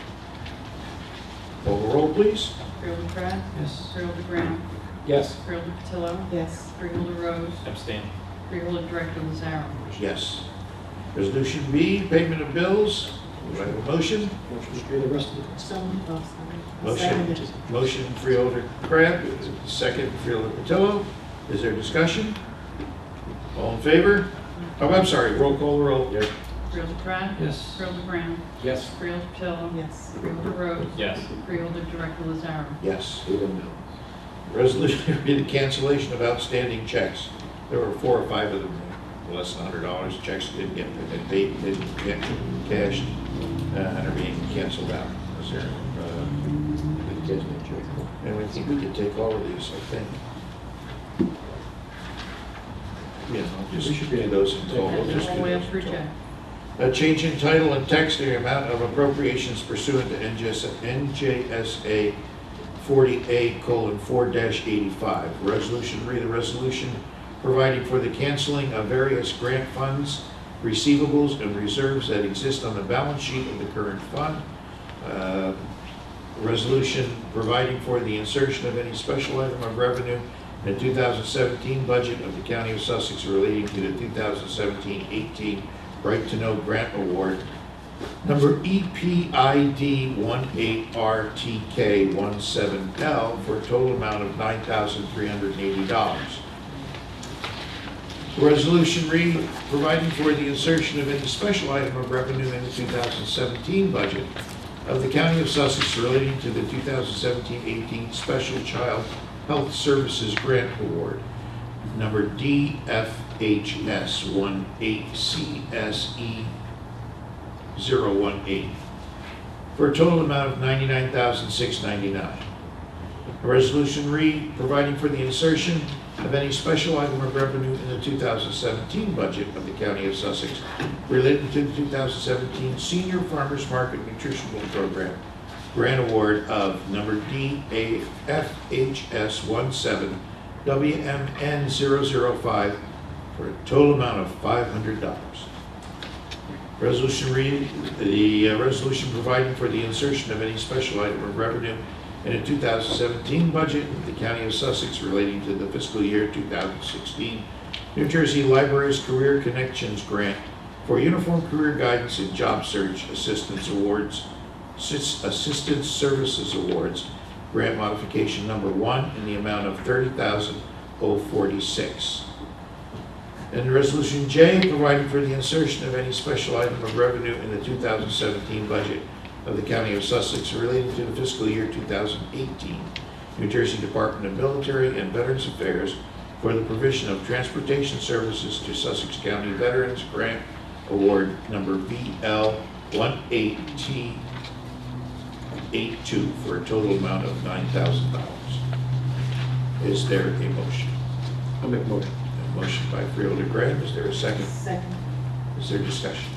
Call the roll, please. Freeholder Pratt, Yes. Freeholder Graham, Yes. Freeholder Petillo, Yes. Freeholder Rose, Abstain. Freeholder Director Lazzaro. Yes. Resolution B, payment of bills. Do I have a motion? Motion to the rest of the. So moved. Oh, sorry. Motion, Seconded. motion Freeholder Crabb, second Freeholder Petillo. Is there discussion? All in favor? Oh, I'm sorry, roll call, roll. Freeholder Pratt, Yes. Freeholder Graham, Yes. Freeholder Petillo, Yes. Freeholder Rose, Yes. Freeholder Director Lazzaro. Yes. We don't know. Resolution [LAUGHS] to be the cancellation of outstanding checks. There were four or five of them, less than hundred dollars, checks didn't get, they paid, didn't get cashed, uh, and are being canceled out. Is there, uh, We can catch that joke. and we think we could take all of these, I think. Yeah, I'll just We should do those in total. And We'll just all do the way up those in through total. A change in title and text the amount of appropriations pursuant to NJS NJSA 40A colon 4-85. Resolution, read the resolution providing for the canceling of various grant funds, receivables, and reserves that exist on the balance sheet of the current fund. Uh, Resolution providing for the insertion of any special item of revenue in the 2017 budget of the County of Sussex relating to the 2017-18 Right to Know Grant Award, number EPID 18RTK17L for a total amount of $9,380. A resolution read, providing for the insertion of any special item of revenue in the 2017 budget of the County of Sussex relating to the 2017-18 Special Child Health Services Grant Award, number DFHS 18CSE 018, for a total amount of $99,699. A resolution read, providing for the insertion of any special item of revenue in the 2017 budget of the County of Sussex related to the 2017 Senior Farmers Market Nutritional Program Grant Award of number DAFHS 17 WMN 005 for a total amount of $500. Resolution reading, the uh, resolution providing for the insertion of any special item of revenue in a 2017 budget of the County of Sussex relating to the fiscal year 2016 New Jersey Libraries Career Connections Grant for Uniform Career Guidance and Job Search Assistance Awards, Assistance Services Awards, grant modification number one in the amount of $30,046. And Resolution J, providing for the insertion of any special item of revenue in the 2017 budget of the County of Sussex relating to the fiscal year 2018 New Jersey Department of Military and Veterans Affairs for the provision of transportation services to Sussex County Veterans Grant Award Number VL 18T82 for a total amount of $9,000. Is there a motion? I'll make a motion. A motion by Freeholder Graham, is there a second? Second. Is there discussion?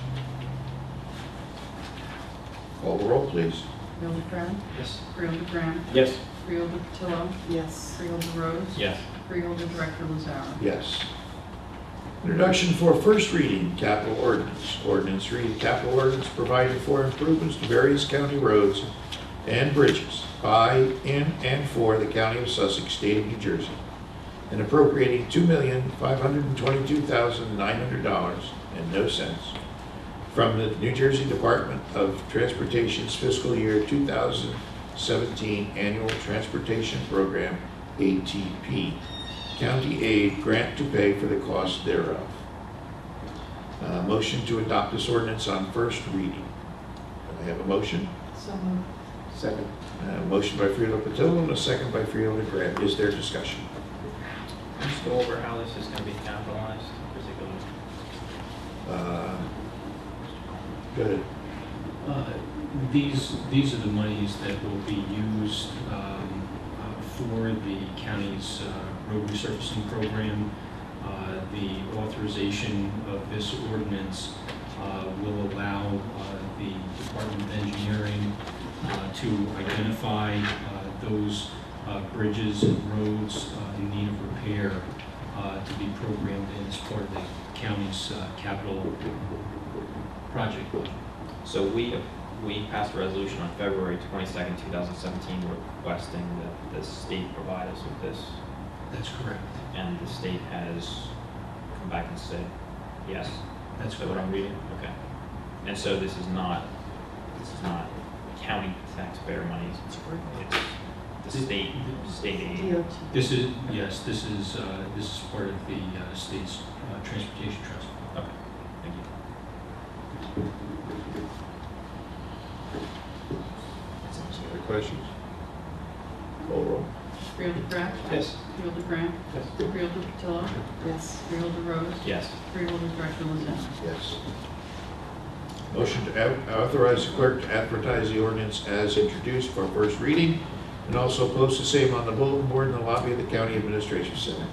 Call the roll, please. Freeholder Graham? Yes. Freeholder Graham? Yes. Freeholder Petillo? Yes. Freeholder Rose? Yes. Freeholder Director Lazzaro? Yes. Introduction for first reading, capital ordinance. Ordinance read, capital ordinance providing for improvements to various county roads and bridges by, in, and for the county of Sussex, state of New Jersey, and appropriating two million, five hundred and twenty-two thousand, nine hundred dollars and no cents from the New Jersey Department of Transportation's fiscal year 2017 Annual Transportation Program, ATP, county aid grant to pay for the cost thereof. Uh, Motion to adopt this ordinance on first reading. Do I have a motion? So moved. Second. Uh, Motion by Freeholder Petillo and a second by Freeholder Graham. Is there discussion? Just go over how this is going to be capitalized, particularly. Uh, Go ahead. Uh, These, these are the monies that will be used um, uh, for the county's uh, road resurfacing program. Uh, The authorization of this ordinance uh, will allow uh, the Department of Engineering uh, to identify uh, those bridges and roads uh, in need of repair uh, to be programmed in as part of the county's uh, capital project budget. So we, we passed a resolution on February twenty-second, two thousand seventeen, requesting that the state provide us with this, That's correct. and the state has come back and said, yes. That's what I'm reading? Okay. And so this is not, this is not county taxpayer money, it's it's the state, state aid. DOT. This is, yes, this is, uh, this is part of the uh, state's uh, transportation trust. Okay, thank you. Any other questions? Call roll. Freeholder Graham? Yes. Freeholder Graham? Yes. Freeholder Petillo? Yes. Freeholder Rose? Yes. Freeholder Director Lazzaro? Yes. Motion to au- authorize the clerk to advertise the ordinance as introduced for first reading and also post the same on the bulletin board in the lobby of the County Administration Center,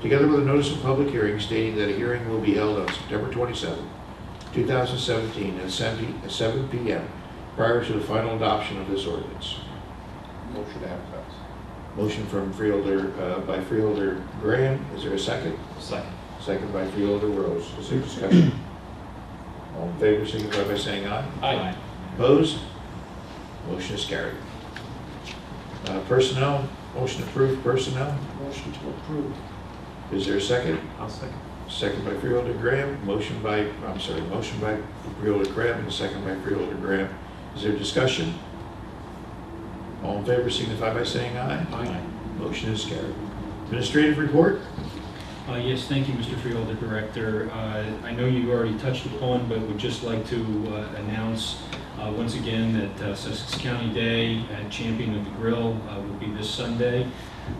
together with a notice of public hearing stating that a hearing will be held on September 27, 2017 at 7 p.m. prior to the final adoption of this ordinance. Motion to advertise. Motion from Freeholder, uh, by Freeholder Graham. Is there a second? Second. Second by Freeholder Rose. Is there discussion? All in favor, signify by saying aye. Aye. Opposed? Motion is carried. Uh, Personnel, motion approved personnel. Motion to approve. Is there a second? I'll second. Second by Freeholder Graham, motion by, I'm sorry, motion by Freeholder Graham and a second by Freeholder Graham. Is there discussion? All in favor signify by saying aye. Aye. Motion is carried. Administrative report? Uh, Yes, thank you, Mr. Freeholder, Director. Uh, I know you already touched upon, but would just like to uh, announce uh, once again that uh, Sussex County Day at Champion of the Grill uh, will be this Sunday,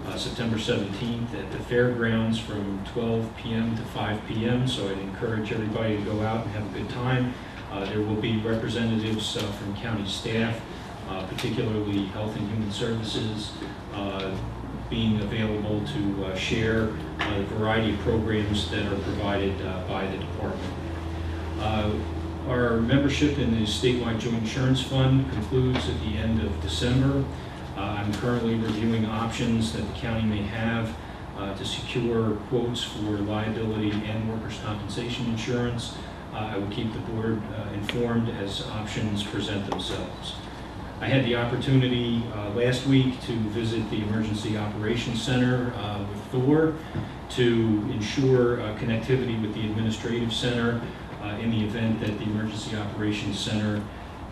uh, September 17th, at the fairgrounds from 12 PM to 5 PM. So I'd encourage everybody to go out and have a good time. Uh, There will be representatives uh, from county staff, particularly Health and Human Services, being available to share a variety of programs that are provided by the department. Our membership in the statewide joint insurance fund concludes at the end of December. Uh, I'm currently reviewing options that the county may have uh, to secure quotes for liability and workers' compensation insurance. Uh, I will keep the board uh, informed as options present themselves. I had the opportunity uh, last week to visit the Emergency Operations Center uh, with Thor to ensure uh, connectivity with the Administrative Center in the event that the Emergency Operations Center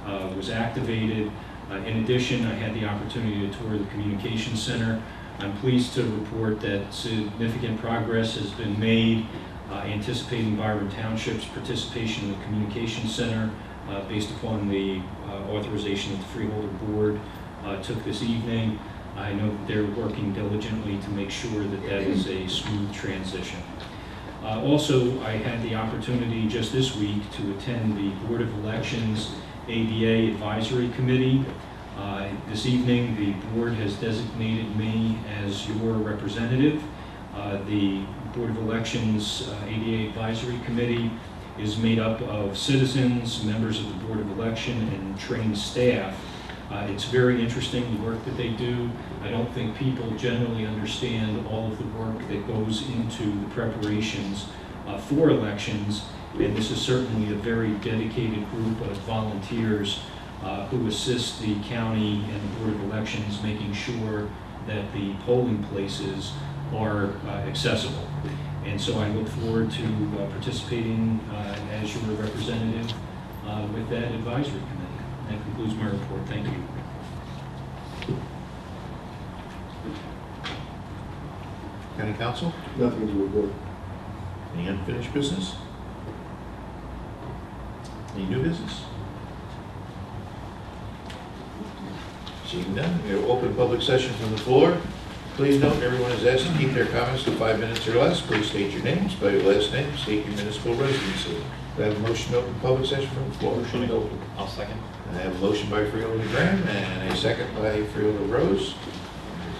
uh, was activated. Uh, In addition, I had the opportunity to tour the Communications Center. I'm pleased to report that significant progress has been made uh, anticipating Byram Township's participation in the Communications Center uh, based upon the uh, authorization that the Freeholder Board uh, took this evening. I know that they're working diligently to make sure that that is a smooth transition. Uh, Also, I had the opportunity just this week to attend the Board of Elections ADA Advisory Committee. Uh, This evening, the board has designated me as your representative. Uh, The Board of Elections uh, ADA Advisory Committee is made up of citizens, members of the Board of Election, and trained staff. Uh, It's very interesting, the work that they do. I don't think people generally understand all of the work that goes into the preparations uh, for elections, and this is certainly a very dedicated group of volunteers uh, who assist the county and the Board of Elections, making sure that the polling places are uh, accessible. And so I look forward to uh, participating uh, as your representative with that advisory committee. That concludes my report. Thank you. County Counsel, Nothing to report. any unfinished business? Any new business? Seeing none, we have open public session from the floor. Please note, everyone is asked to keep their comments to five minutes or less. Please state your name, spell your last name, state your municipal residency. Do I have a motion to open public session from the floor? Motion to open. I'll second. I have a motion by Freeholder Graham and a second by Freeholder Rose.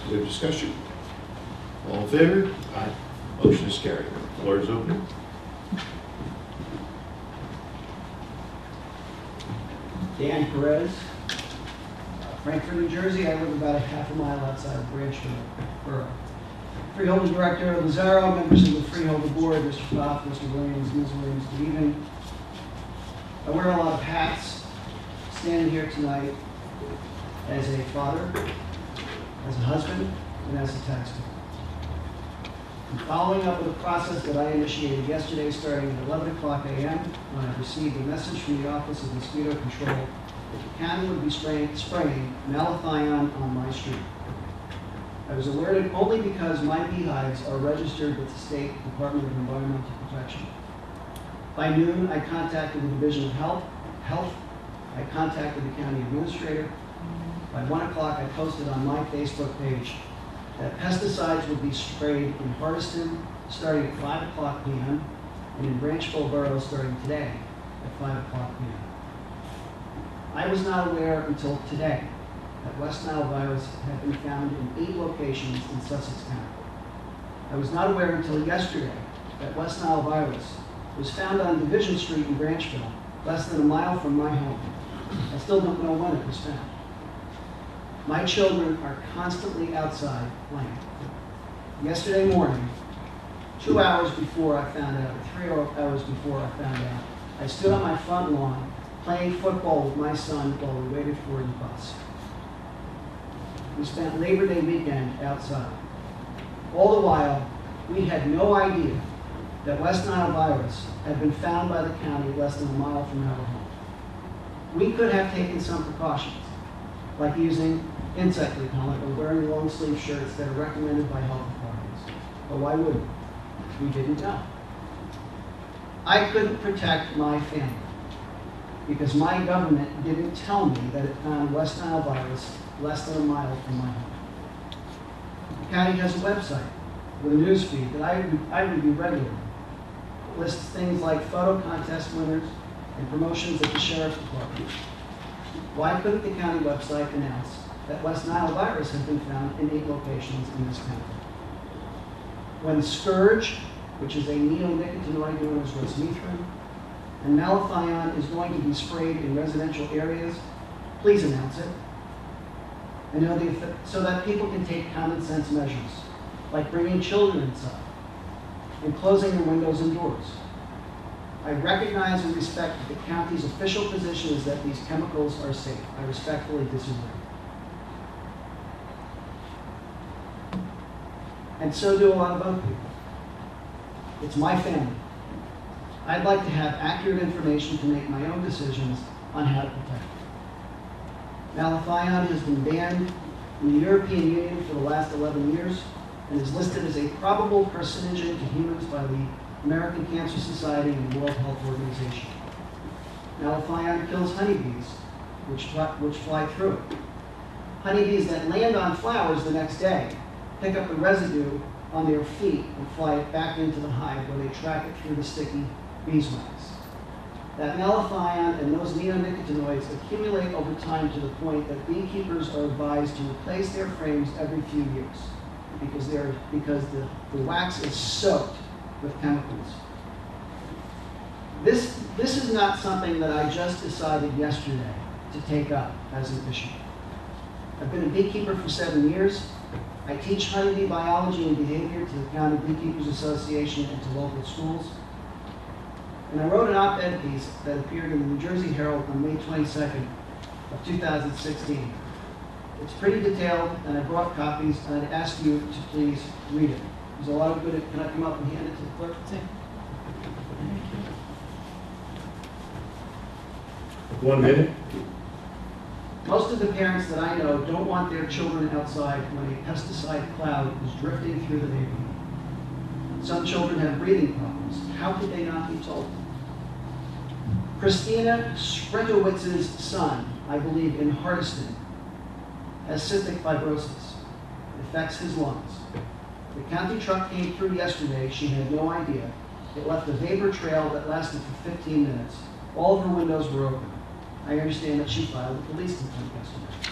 Is there discussion? All in favor? Aye. Motion is carried. Floor is open. Dan Perez, uh, Frankford, New Jersey. I live about a half a mile outside of Branchville Borough. Freeholder Director of Lazzaro, members of the Freeholder Board, Mr. Poff, Mr. Williams, Ms. Williams, good evening. I wear a lot of hats, standing here tonight as a father, as a husband, and as a taxpayer. I'm following up with a process that I initiated yesterday, starting at 11 o'clock a.m., when I received a message from the Office of Mosquito Control that the county would be spraying, spraying malathion on my street. I was alerted only because my beehives are registered with the State Department of Environmental Protection. By noon, I contacted the Division of Health, Health. I contacted the county administrator. By 1 o'clock, I posted on my Facebook page that pesticides would be sprayed in Hardyston starting at 5 o'clock PM and in Branchville Borough starting today at 5 o'clock PM. I was not aware until today that West Nile virus had been found in eight locations in Sussex County. I was not aware until yesterday that West Nile virus was found on Division Street in Branchville, less than a mile from my home. I still don't know when it was found. My children are constantly outside playing. Yesterday morning, two hours before I found out, three hours before I found out, I stood on my front lawn playing football with my son while we waited for the bus. We spent Labor Day weekend outside. All the while, we had no idea that West Nile virus had been found by the county less than a mile from our home. We could have taken some precautions, like using insect repellent or wearing long sleeve shirts that are recommended by health departments. But why wouldn't we? we didn't know. I couldn't protect my family because my government didn't tell me that it found West Nile virus less than a mile from my home. The county has a website with a news feed that I, I review regularly. It lists things like photo contest winners and promotions at the sheriff's department. Why couldn't the county website announce that West Nile virus has been found in eight locations in this county? When Scourge, which is a neonicotinoid known as resmethrin, and malathion is going to be sprayed in residential areas, please announce it. Effe- so that people can take common sense measures, like bringing children inside and closing their windows and doors. I recognize and respect that the county's official position is that these chemicals are safe. I respectfully disagree. And so do a lot of other people. It's my family. I'd like to have accurate information to make my own decisions on how to protect. Malathion has been banned in the European Union for the last 11 years and is listed as a probable carcinogen to humans by the American Cancer Society and World Health Organization. Malathion kills honeybees, which which fly through it. Honeybees that land on flowers the next day pick up the residue on their feet and fly it back into the hive where they track it through the sticky beeswax. That malathion and those neonicotinoids accumulate over time to the point that beekeepers are advised to replace their frames every few years because, they're, because the, the wax is soaked with chemicals. This, this is not something that I just decided yesterday to take up as an issue. I've been a beekeeper for seven years. I teach honeybee biology and behavior to the County Beekeepers Association and to local schools. And I wrote an op-ed piece that appeared in the New Jersey Herald on May 22nd of 2016. It's pretty detailed, and I brought copies, and I'd ask you to please read it. There's a lot of good, can I come up and hand it to the clerk? Thank you. One minute? Most of the parents that I know don't want their children outside when a pesticide cloud is drifting through the neighborhood. Some children have breathing problems. How could they not be told? Christina Spretowitz's son, I believe in Hardyston, has cystic fibrosis. It affects his lungs. The county truck came through yesterday. She had no idea. It left a vapor trail that lasted for 15 minutes. All of her windows were open. I understand that she filed a police complaint yesterday.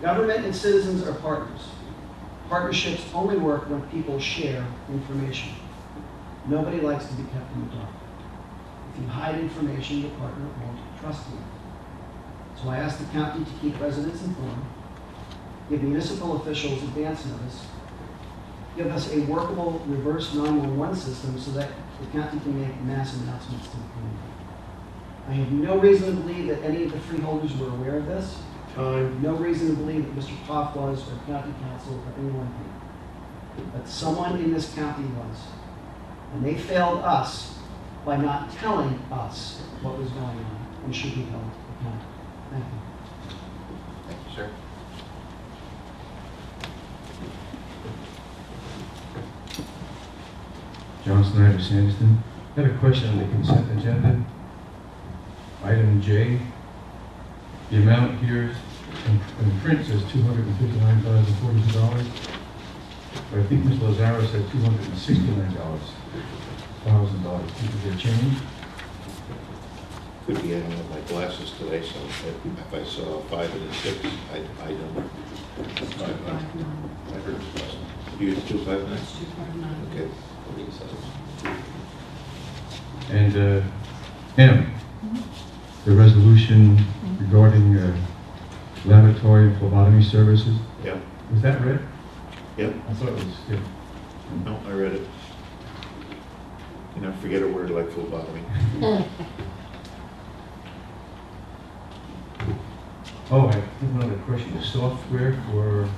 Government and citizens are partners. Partnerships only work when people share information. Nobody likes to be kept in the dark. If you hide information, your partner won't trust you. So I asked the county to keep residents informed, give municipal officials advance notice, give us a workable reverse 911 system so that the county can make mass announcements to the community. I have no reason to believe that any of the freeholders were aware of this. Time. No reason to believe that Mr. Poff was, or county counsel, or anyone here. But someone in this county was. And they failed us by not telling us what was going on and should be held accountable. Thank you. Thank you, sir. John Snyder, Sandyston. I have a question on the consent agenda. Item J. The amount here in in print says two hundred and fifty-nine thousand forty-two dollars. But I think Ms. Lazzaro said two hundred and sixty-nine dollars, thousand dollars. Is there a change? Could be, I don't have my glasses today, so if if I saw five and a six, I, I don't. Five nine. I heard last. You used two five nine? Two five nine. Okay. And uh, M, the resolution regarding uh, laboratory and phlebotomy services. Yeah. Was that read? Yeah. I thought it was, yeah. No, I read it. You know, forget a word like phlebotomy. [LAUGHS] Oh, I have another question. The software for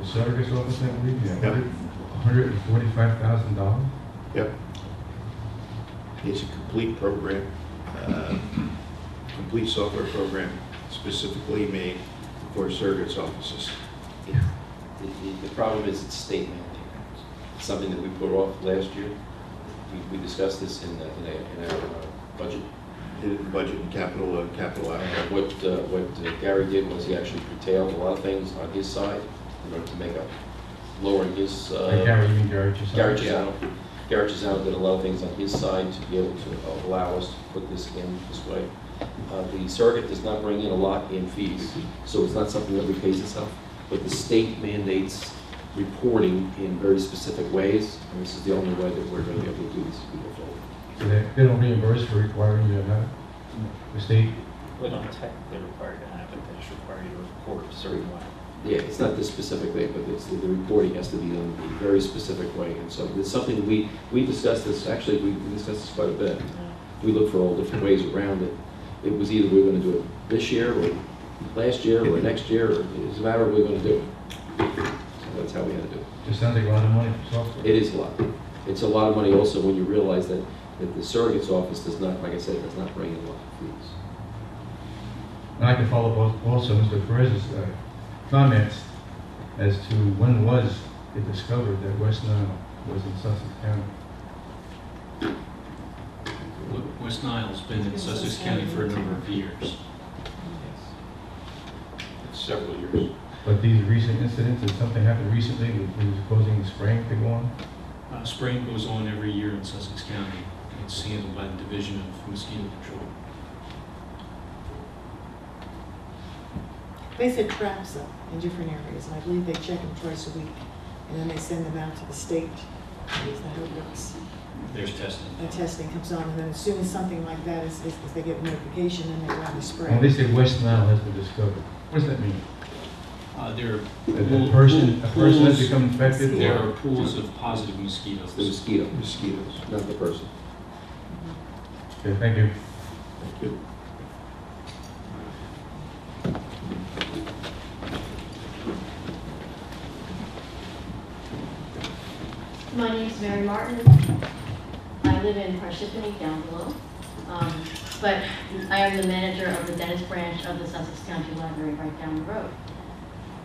the surrogate's office, I believe, yeah, Yep. hundred and forty-five thousand dollars? Yep. It's a complete program, uh, complete software program specifically made for surrogates offices. The, the- the problem is it's state mandated. something that we put off last year. We, we discussed this in, uh, in a- in our uh, budget. In budget and capital, uh, capital Uh, outlay. What, uh, what uh, Gary did was he actually curtailed a lot of things on his side in order to make up, lowering his. uh, Gary, you mean Gary Chisholm? Gary Chiusano. Gary Chiusano did a lot of things on his side to be able to allow us to put this in this way. Uh, The surrogate does not bring in a lot in fees, so it's not something that repays itself. But the state mandates reporting in very specific ways, and this is the only way that we're going to be able to do this as forward. So they, they don't reimburse for requiring you to have it? The state, We don't technically require you to have it, they just require you to report a certain way. Yeah, it's not this specific way, but it's, the reporting has to be done in a very specific way. And so it's something we, we discussed this, actually, we we discussed this quite a bit. We look for all different ways around it. It was either we were gonna do it this year, or last year, or next year, or it's a matter of we're gonna do it. So that's how we had to do it. just sounds like a lot of money for software. It is a lot. It's a lot of money also when you realize that, that the surrogate's office does not, like I said, does not bring in a lot of fees. And I can follow up also Mr. Perez's uh, comments as to when was it discovered that West Nile was in Sussex County? West Nile's been in Sussex County for a number of years. It's several years. But these recent incidents, did something happen recently, with he was causing spraying to go on? Uh, Spraying goes on every year in Sussex County. It's handled by the Division of Mosquito Control. They set traps up in different areas, and I believe they check them twice a week, and then they send them out to the state. Is that how it works? There's testing. The testing comes on, and then as soon as something like that is, is, if they get notification, then they go out and spray. When they say West Nile has been discovered, what does that mean? Uh, There are That pool- a person, a pool- person has pools- become infected? There are pools of positive mosquitoes. The mosquito, Mosquitoes. not the person. Okay, thank you. Thank you. My name is Mary Martin. Live in Parsippany down below. Um, But I am the manager of the Dennis branch of the Sussex County Library right down the road.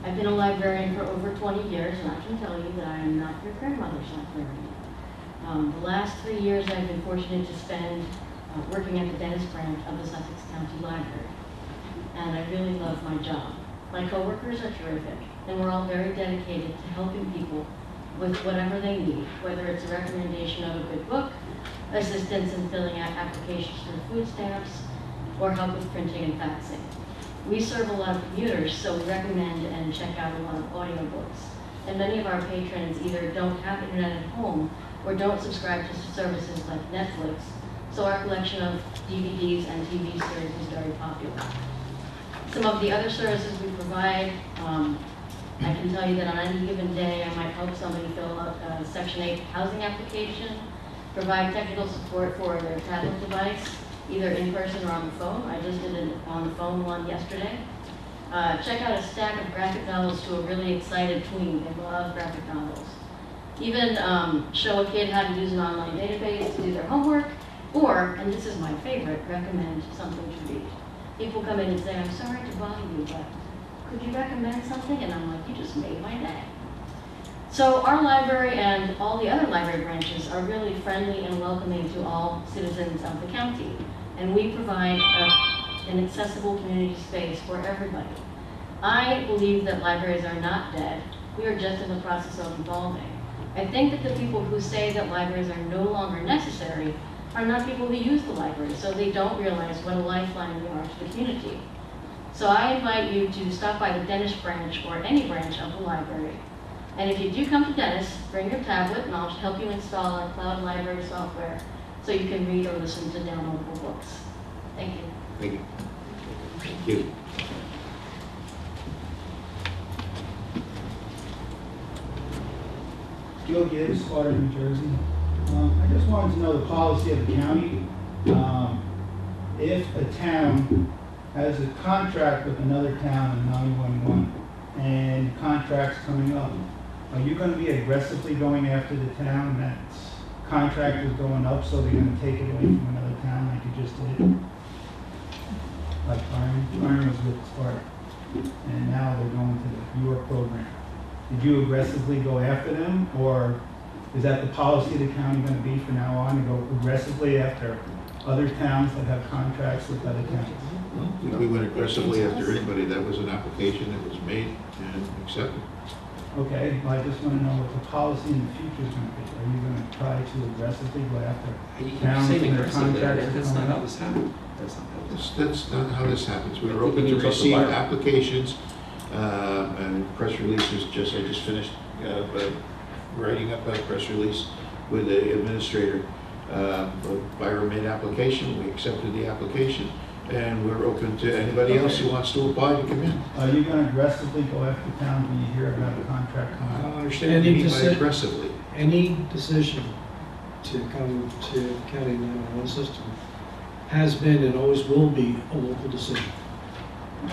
I've been a librarian for over 20 years, and I can tell you that I am not your grandmother's librarian. Um, The last three years, I've been fortunate to spend uh, working at the Dennis branch of the Sussex County Library. And I really love my job. My coworkers are terrific, and we're all very dedicated to helping people with whatever they need, whether it's a recommendation of a good book, assistance in filling out applications for food stamps, or help with printing and faxing. We serve a lot of commuters, so we recommend and check out a lot of audiobooks. And many of our patrons either don't have internet at home or don't subscribe to services like Netflix, so our collection of DVDs and TV series is very popular. Some of the other services we provide, um, I can tell you that on any given day, I might help somebody fill out a Section 8 housing application, provide technical support for their tablet device, either in person or on the phone. I just did an on the phone one yesterday. Uh, check out a stack of graphic novels to a really excited tween. They love graphic novels. Even um, show a kid how to use an online database to do their homework, or, and this is my favorite, recommend something to read. People come in and say, I'm sorry to bother you, but could you recommend something? And I'm like, you just made my day. So our library and all the other library branches are really friendly and welcoming to all citizens of the county. And we provide a- an accessible community space for everybody. I believe that libraries are not dead. We are just in the process of evolving. I think that the people who say that libraries are no longer necessary are not people who use the library, so they don't realize what a lifeline we are to the community. So I invite you to stop by the Dennis branch or any branch of the library. And if you do come to Dennis, bring your tablet and I'll help you install our cloud library software so you can read or listen to downloadable books. Thank you. Thank you. Thank you. Joe Gibbs, Carter, New Jersey. Um, I just wanted to know the policy of the county. Um, If a town has a contract with another town in 911 and contracts coming up, are you going to be aggressively going after the town that's contract is going up, so they're going to take it away from another town like you just did? Like Byram, Byram was with Sparta, and now they're going to the- your program. Did you aggressively go after them, or Is that the policy of the county gonna be from now on, to go aggressively after other towns that have contracts with other counties? We went aggressively after anybody, that was an application that was made and accepted. Okay, well, I just wanna know what the policy in the future is gonna be. Are you gonna try to aggressively go after You keep towns saying when their aggressively, contracts that's are not coming how this happened. That's not how this. That's, that's not how this happens. We I are open we to receive applications, uh, and press releases, just, I just finished, uh, uh, writing up a press release with the administrator. Uh, Byram made application, we accepted the application, and we're open to anybody else who wants to apply to come in. Are you gonna aggressively go after towns when you hear about a contract I don't understand what you mean by aggressively. Any decision to come to county 911 system has been and always will be a local decision.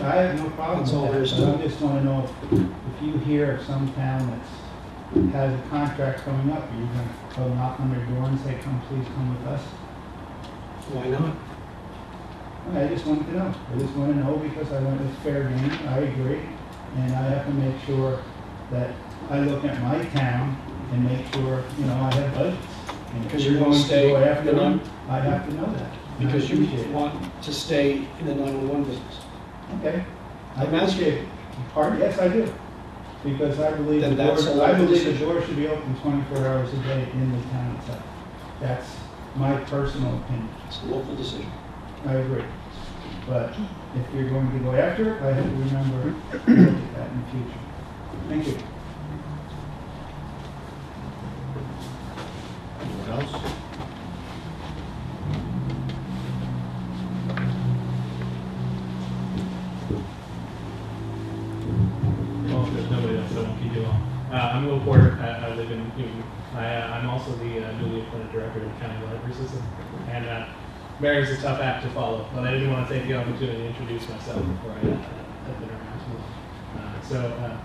I have no problem That's all with there is that, to but I just wanna know if, if you hear of some town that's, has a contract coming up, are you gonna go knock on their door and say, come, please come with us? Why not? I just wanted to know. I just want to know because I want it's fair game. I agree. And I have to make sure that I look at my town and make sure, you know, I have budgets. And if Because you're going to stay go after in the- them, I have to know that. And I Because you appreciate it. want to stay in the 911 business. Okay. I I'm asking. appreciate it. Part, yes, I do. Because I believe, Then the that's door- a I believe the door should be open twenty-four hours a day in the town itself. That's my personal opinion. It's a local decision. I agree. But if you're going to go after it, I have to remember to look that in the future. Thank you. Anyone else? Well, if there's nobody else, I won't keep you long. Uh, I'm Will Porter, I, I live in Newton. I, uh, I'm also the uh, newly appointed director of the county library system. Mary's a tough act to follow, but I didn't want to take the opportunity to introduce myself before I, uh, have been around. Uh, so, uh,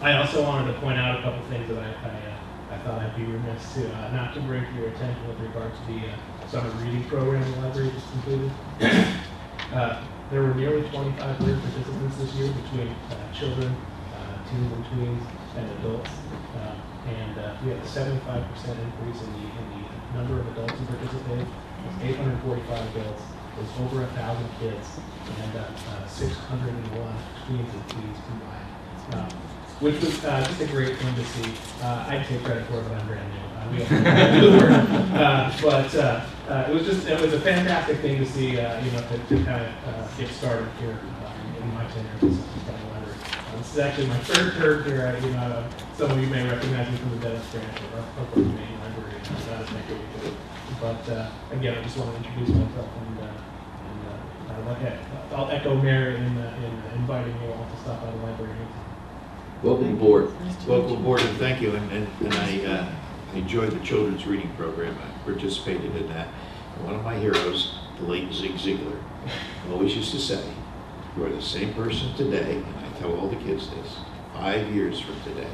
I also wanted to point out a couple things that I, I, uh, I thought I'd be remiss to, uh, not to bring to your attention with regard to the, summer reading program the library just completed. There were nearly 2,500 participants this year between children, teens and tweens, and adults. And uh, we had a 75% increase in the, in the number of adults who participated. It was 845 adults, it was over 1,000 kids, and uh, uh, 601 tweens and tweens combined. Uh, Which was uh, just a great thing to see. Uh, I take credit for it, but I'm brand new. Uh, [LAUGHS] uh, But uh, uh, it was just, it was a fantastic thing to see, uh, you know, to, to kind of uh, get started here uh, in my tenure at the Sussex Library. Uh, This is actually my third term here, uh, you know, uh, some of you may recognize me from the Dennis branch of our Upper Main Library, and that is my favorite. But uh, again, I just want to introduce myself and, uh, and uh, I'd like to- I'll echo Mayor in, uh, in inviting you all to stop by the library anytime. Welcome aboard. Welcome aboard and thank you, and, and and I uh, enjoyed the children's reading program, I participated in that. And One of my heroes, the late Zig Ziglar, always used to say, you are the same person today, and I tell all the kids this, five years from today,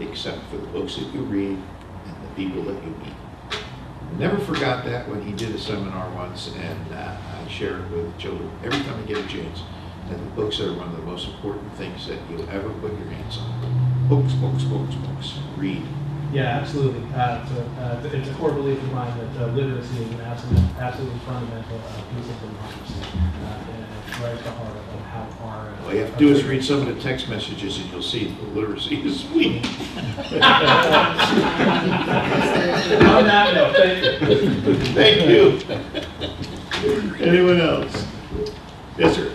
except for the books that you read and the people that you meet. Never forgot that when he did a seminar once, and uh, I share it with children every time I get a chance, that the books are one of the most important things that you'll ever put your hands on. Books, books, books, books. Read. Yeah, absolutely. Uh, so, uh, it's a core belief of mine that uh, literacy is an absolute, absolutely fundamental uh, piece of democracy, uh, and it's right at the heart of how our. Uh, All you have to do is read some of the text messages, and you'll see the literacy is weak. [LAUGHS] [LAUGHS] On that note, thank you. Thank you. Anyone else? Yes, sir.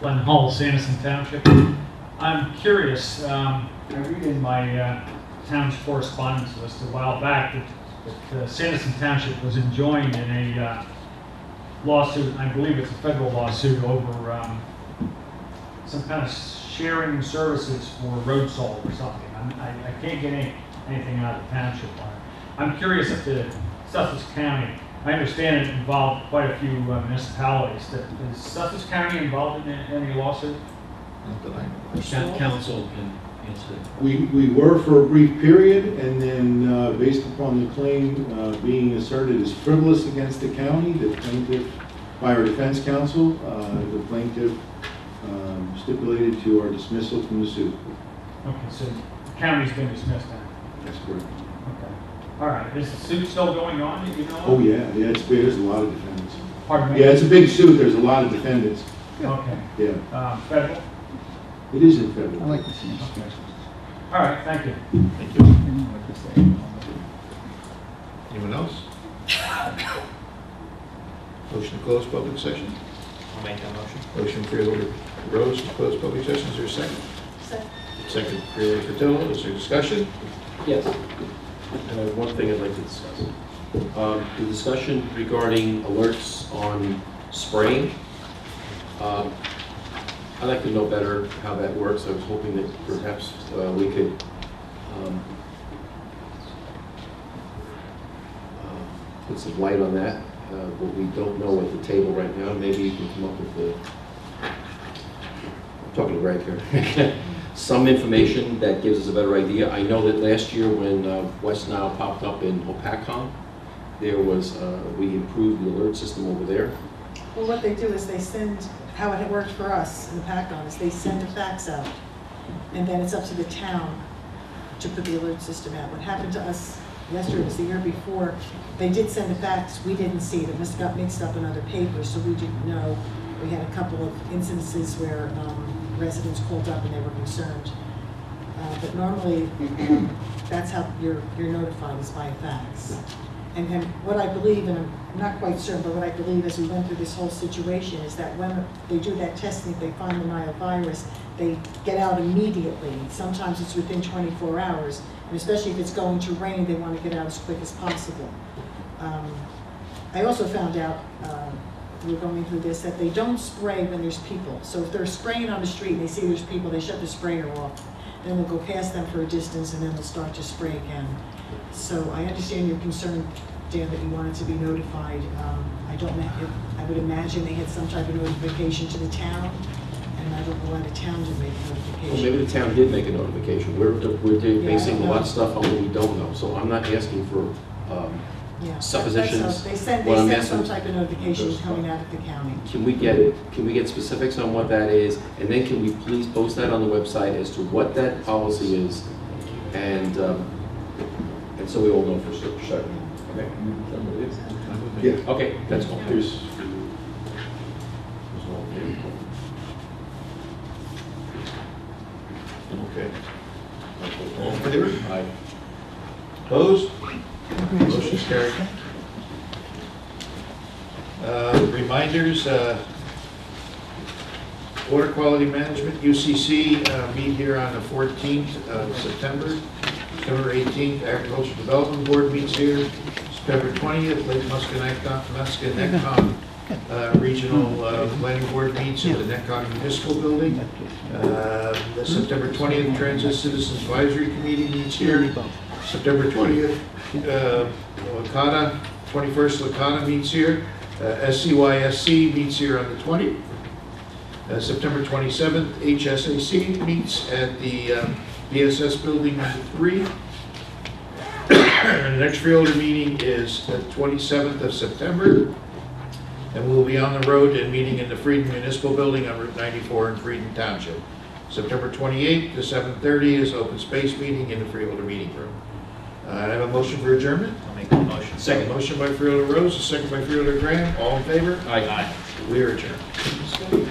Glenn Hall, Sandyston Township. I'm curious, um, I read in my uh, town's correspondence list a while back that, that uh, Sandyston Township was enjoined in a uh, lawsuit, I believe it's a federal lawsuit over um, some kind of sharing services for road salt or something. I'm- I, I can't get any, anything out of the township on it. I'm curious if the Sussex County, I understand it involved quite a few uh, municipalities. That- Is Sussex County involved in any lawsuit? Not that I know. Coun- Counsel can answer. We, we were for a brief period, and then, uh, based upon the claim, uh, being asserted as frivolous against the county, the plaintiff, by our defense counsel, uh, the plaintiff, um, stipulated to our dismissal from the suit. Okay, so the county's been dismissed then? That's correct. Okay. All right, is the suit still going on, do you know? Oh, yeah, yeah, it's, big. there's a lot of defendants. Pardon me? Yeah, it's a big suit, there's a lot of defendants. Okay. Yeah, Um, Federal? It is in federal. I like to see it. All right, thank you. Thank you. I like to say. Anyone else? Motion to close public session. I'll make that motion. Motion Freeholder Rose to close public session. Is there a second? Second. Second Freeholder Petillo. Is there discussion? Yes. Uh, One thing I'd like to discuss. Um, The discussion regarding alerts on spraying. Um, I'd like to know better how that works. I was hoping that perhaps uh, we could um, uh, put some light on that, uh, what we don't know at the table right now. Maybe you can come up with the, I'm talking to Greg here. [LAUGHS] Some information that gives us a better idea. I know that last year when uh, West Nile popped up in Hopatcong, there was, uh, we improved the alert system over there. Well, what they do is they send, how it worked for us in Hopatcong is they send a fax out, and then it's up to the town to put the alert system out. What happened to us yesterday was the year before, they did send a fax, we didn't see it, it must have got mixed up in other papers, so we didn't know. We had a couple of incidences where um, residents called up and they were concerned. Uh, But normally, [CLEARS THROAT] that's how you're, you're notified is by a fax. And, and what I believe, and I'm not quite certain, but what I believe as we went through this whole situation is that when they do that testing, they find the Nile virus, they get out immediately. Sometimes it's within 24 hours, and especially if it's going to rain, they want to get out as quick as possible. Um, I also found out, uh, we we're going through this, that they don't spray when there's people. So if they're spraying on the street and they see there's people, they shut the sprayer off. Then they'll go past them for a distance and then they'll start to spray again. So I understand your concern, Dan, that you wanted to be notified. Um, I don't know, if- I would imagine they had some type of notification to the town, and I don't know why the town didn't make a Well, notification. maybe the town did make a notification. We're, we're basing a lot of stuff on what we don't know, so I'm not asking for um, Yeah, suppositions. that's all. They sent, What they I'm sent some asking- type of notification coming out of the county. Can we get, can we get specifics on what that is? And then can we please post that on the website as to what that policy is? And, um, and so we all know for cer- certain. Okay? Yeah. Okay, that's all. Here's, Okay. All in favor? Aye. Opposed? Motion is carried. Uh, Reminders, uh, Water Quality Management, UCC, uh, meet here on the 14th of September. September 18th, Agricultural Development Board meets here. September 20th, Lake Musconetcong, Musconetcong uh, Regional uh, Planning Board meets at the Netcong Municipal Building. Uh, The September 20th, Transit Citizens Advisory Committee meets here. September 20th, uh, LACADA, 21st LACADA meets here. Uh, SCYSC meets here on the 20th. Uh, September 27th, HSAC meets at the BSS Building number 3. The next freeholder meeting is the 27th of September. And we'll be on the road and meeting in the Freedom Municipal Building on Route 94 in Freedom Township. September 28th to 7:30 is open space meeting in the freeholder meeting room. Uh, I have a motion for adjournment. I'll make that motion. Second motion by Freeholder Rose, a second by Freeholder Graham. All in favor? Aye. We are adjourned.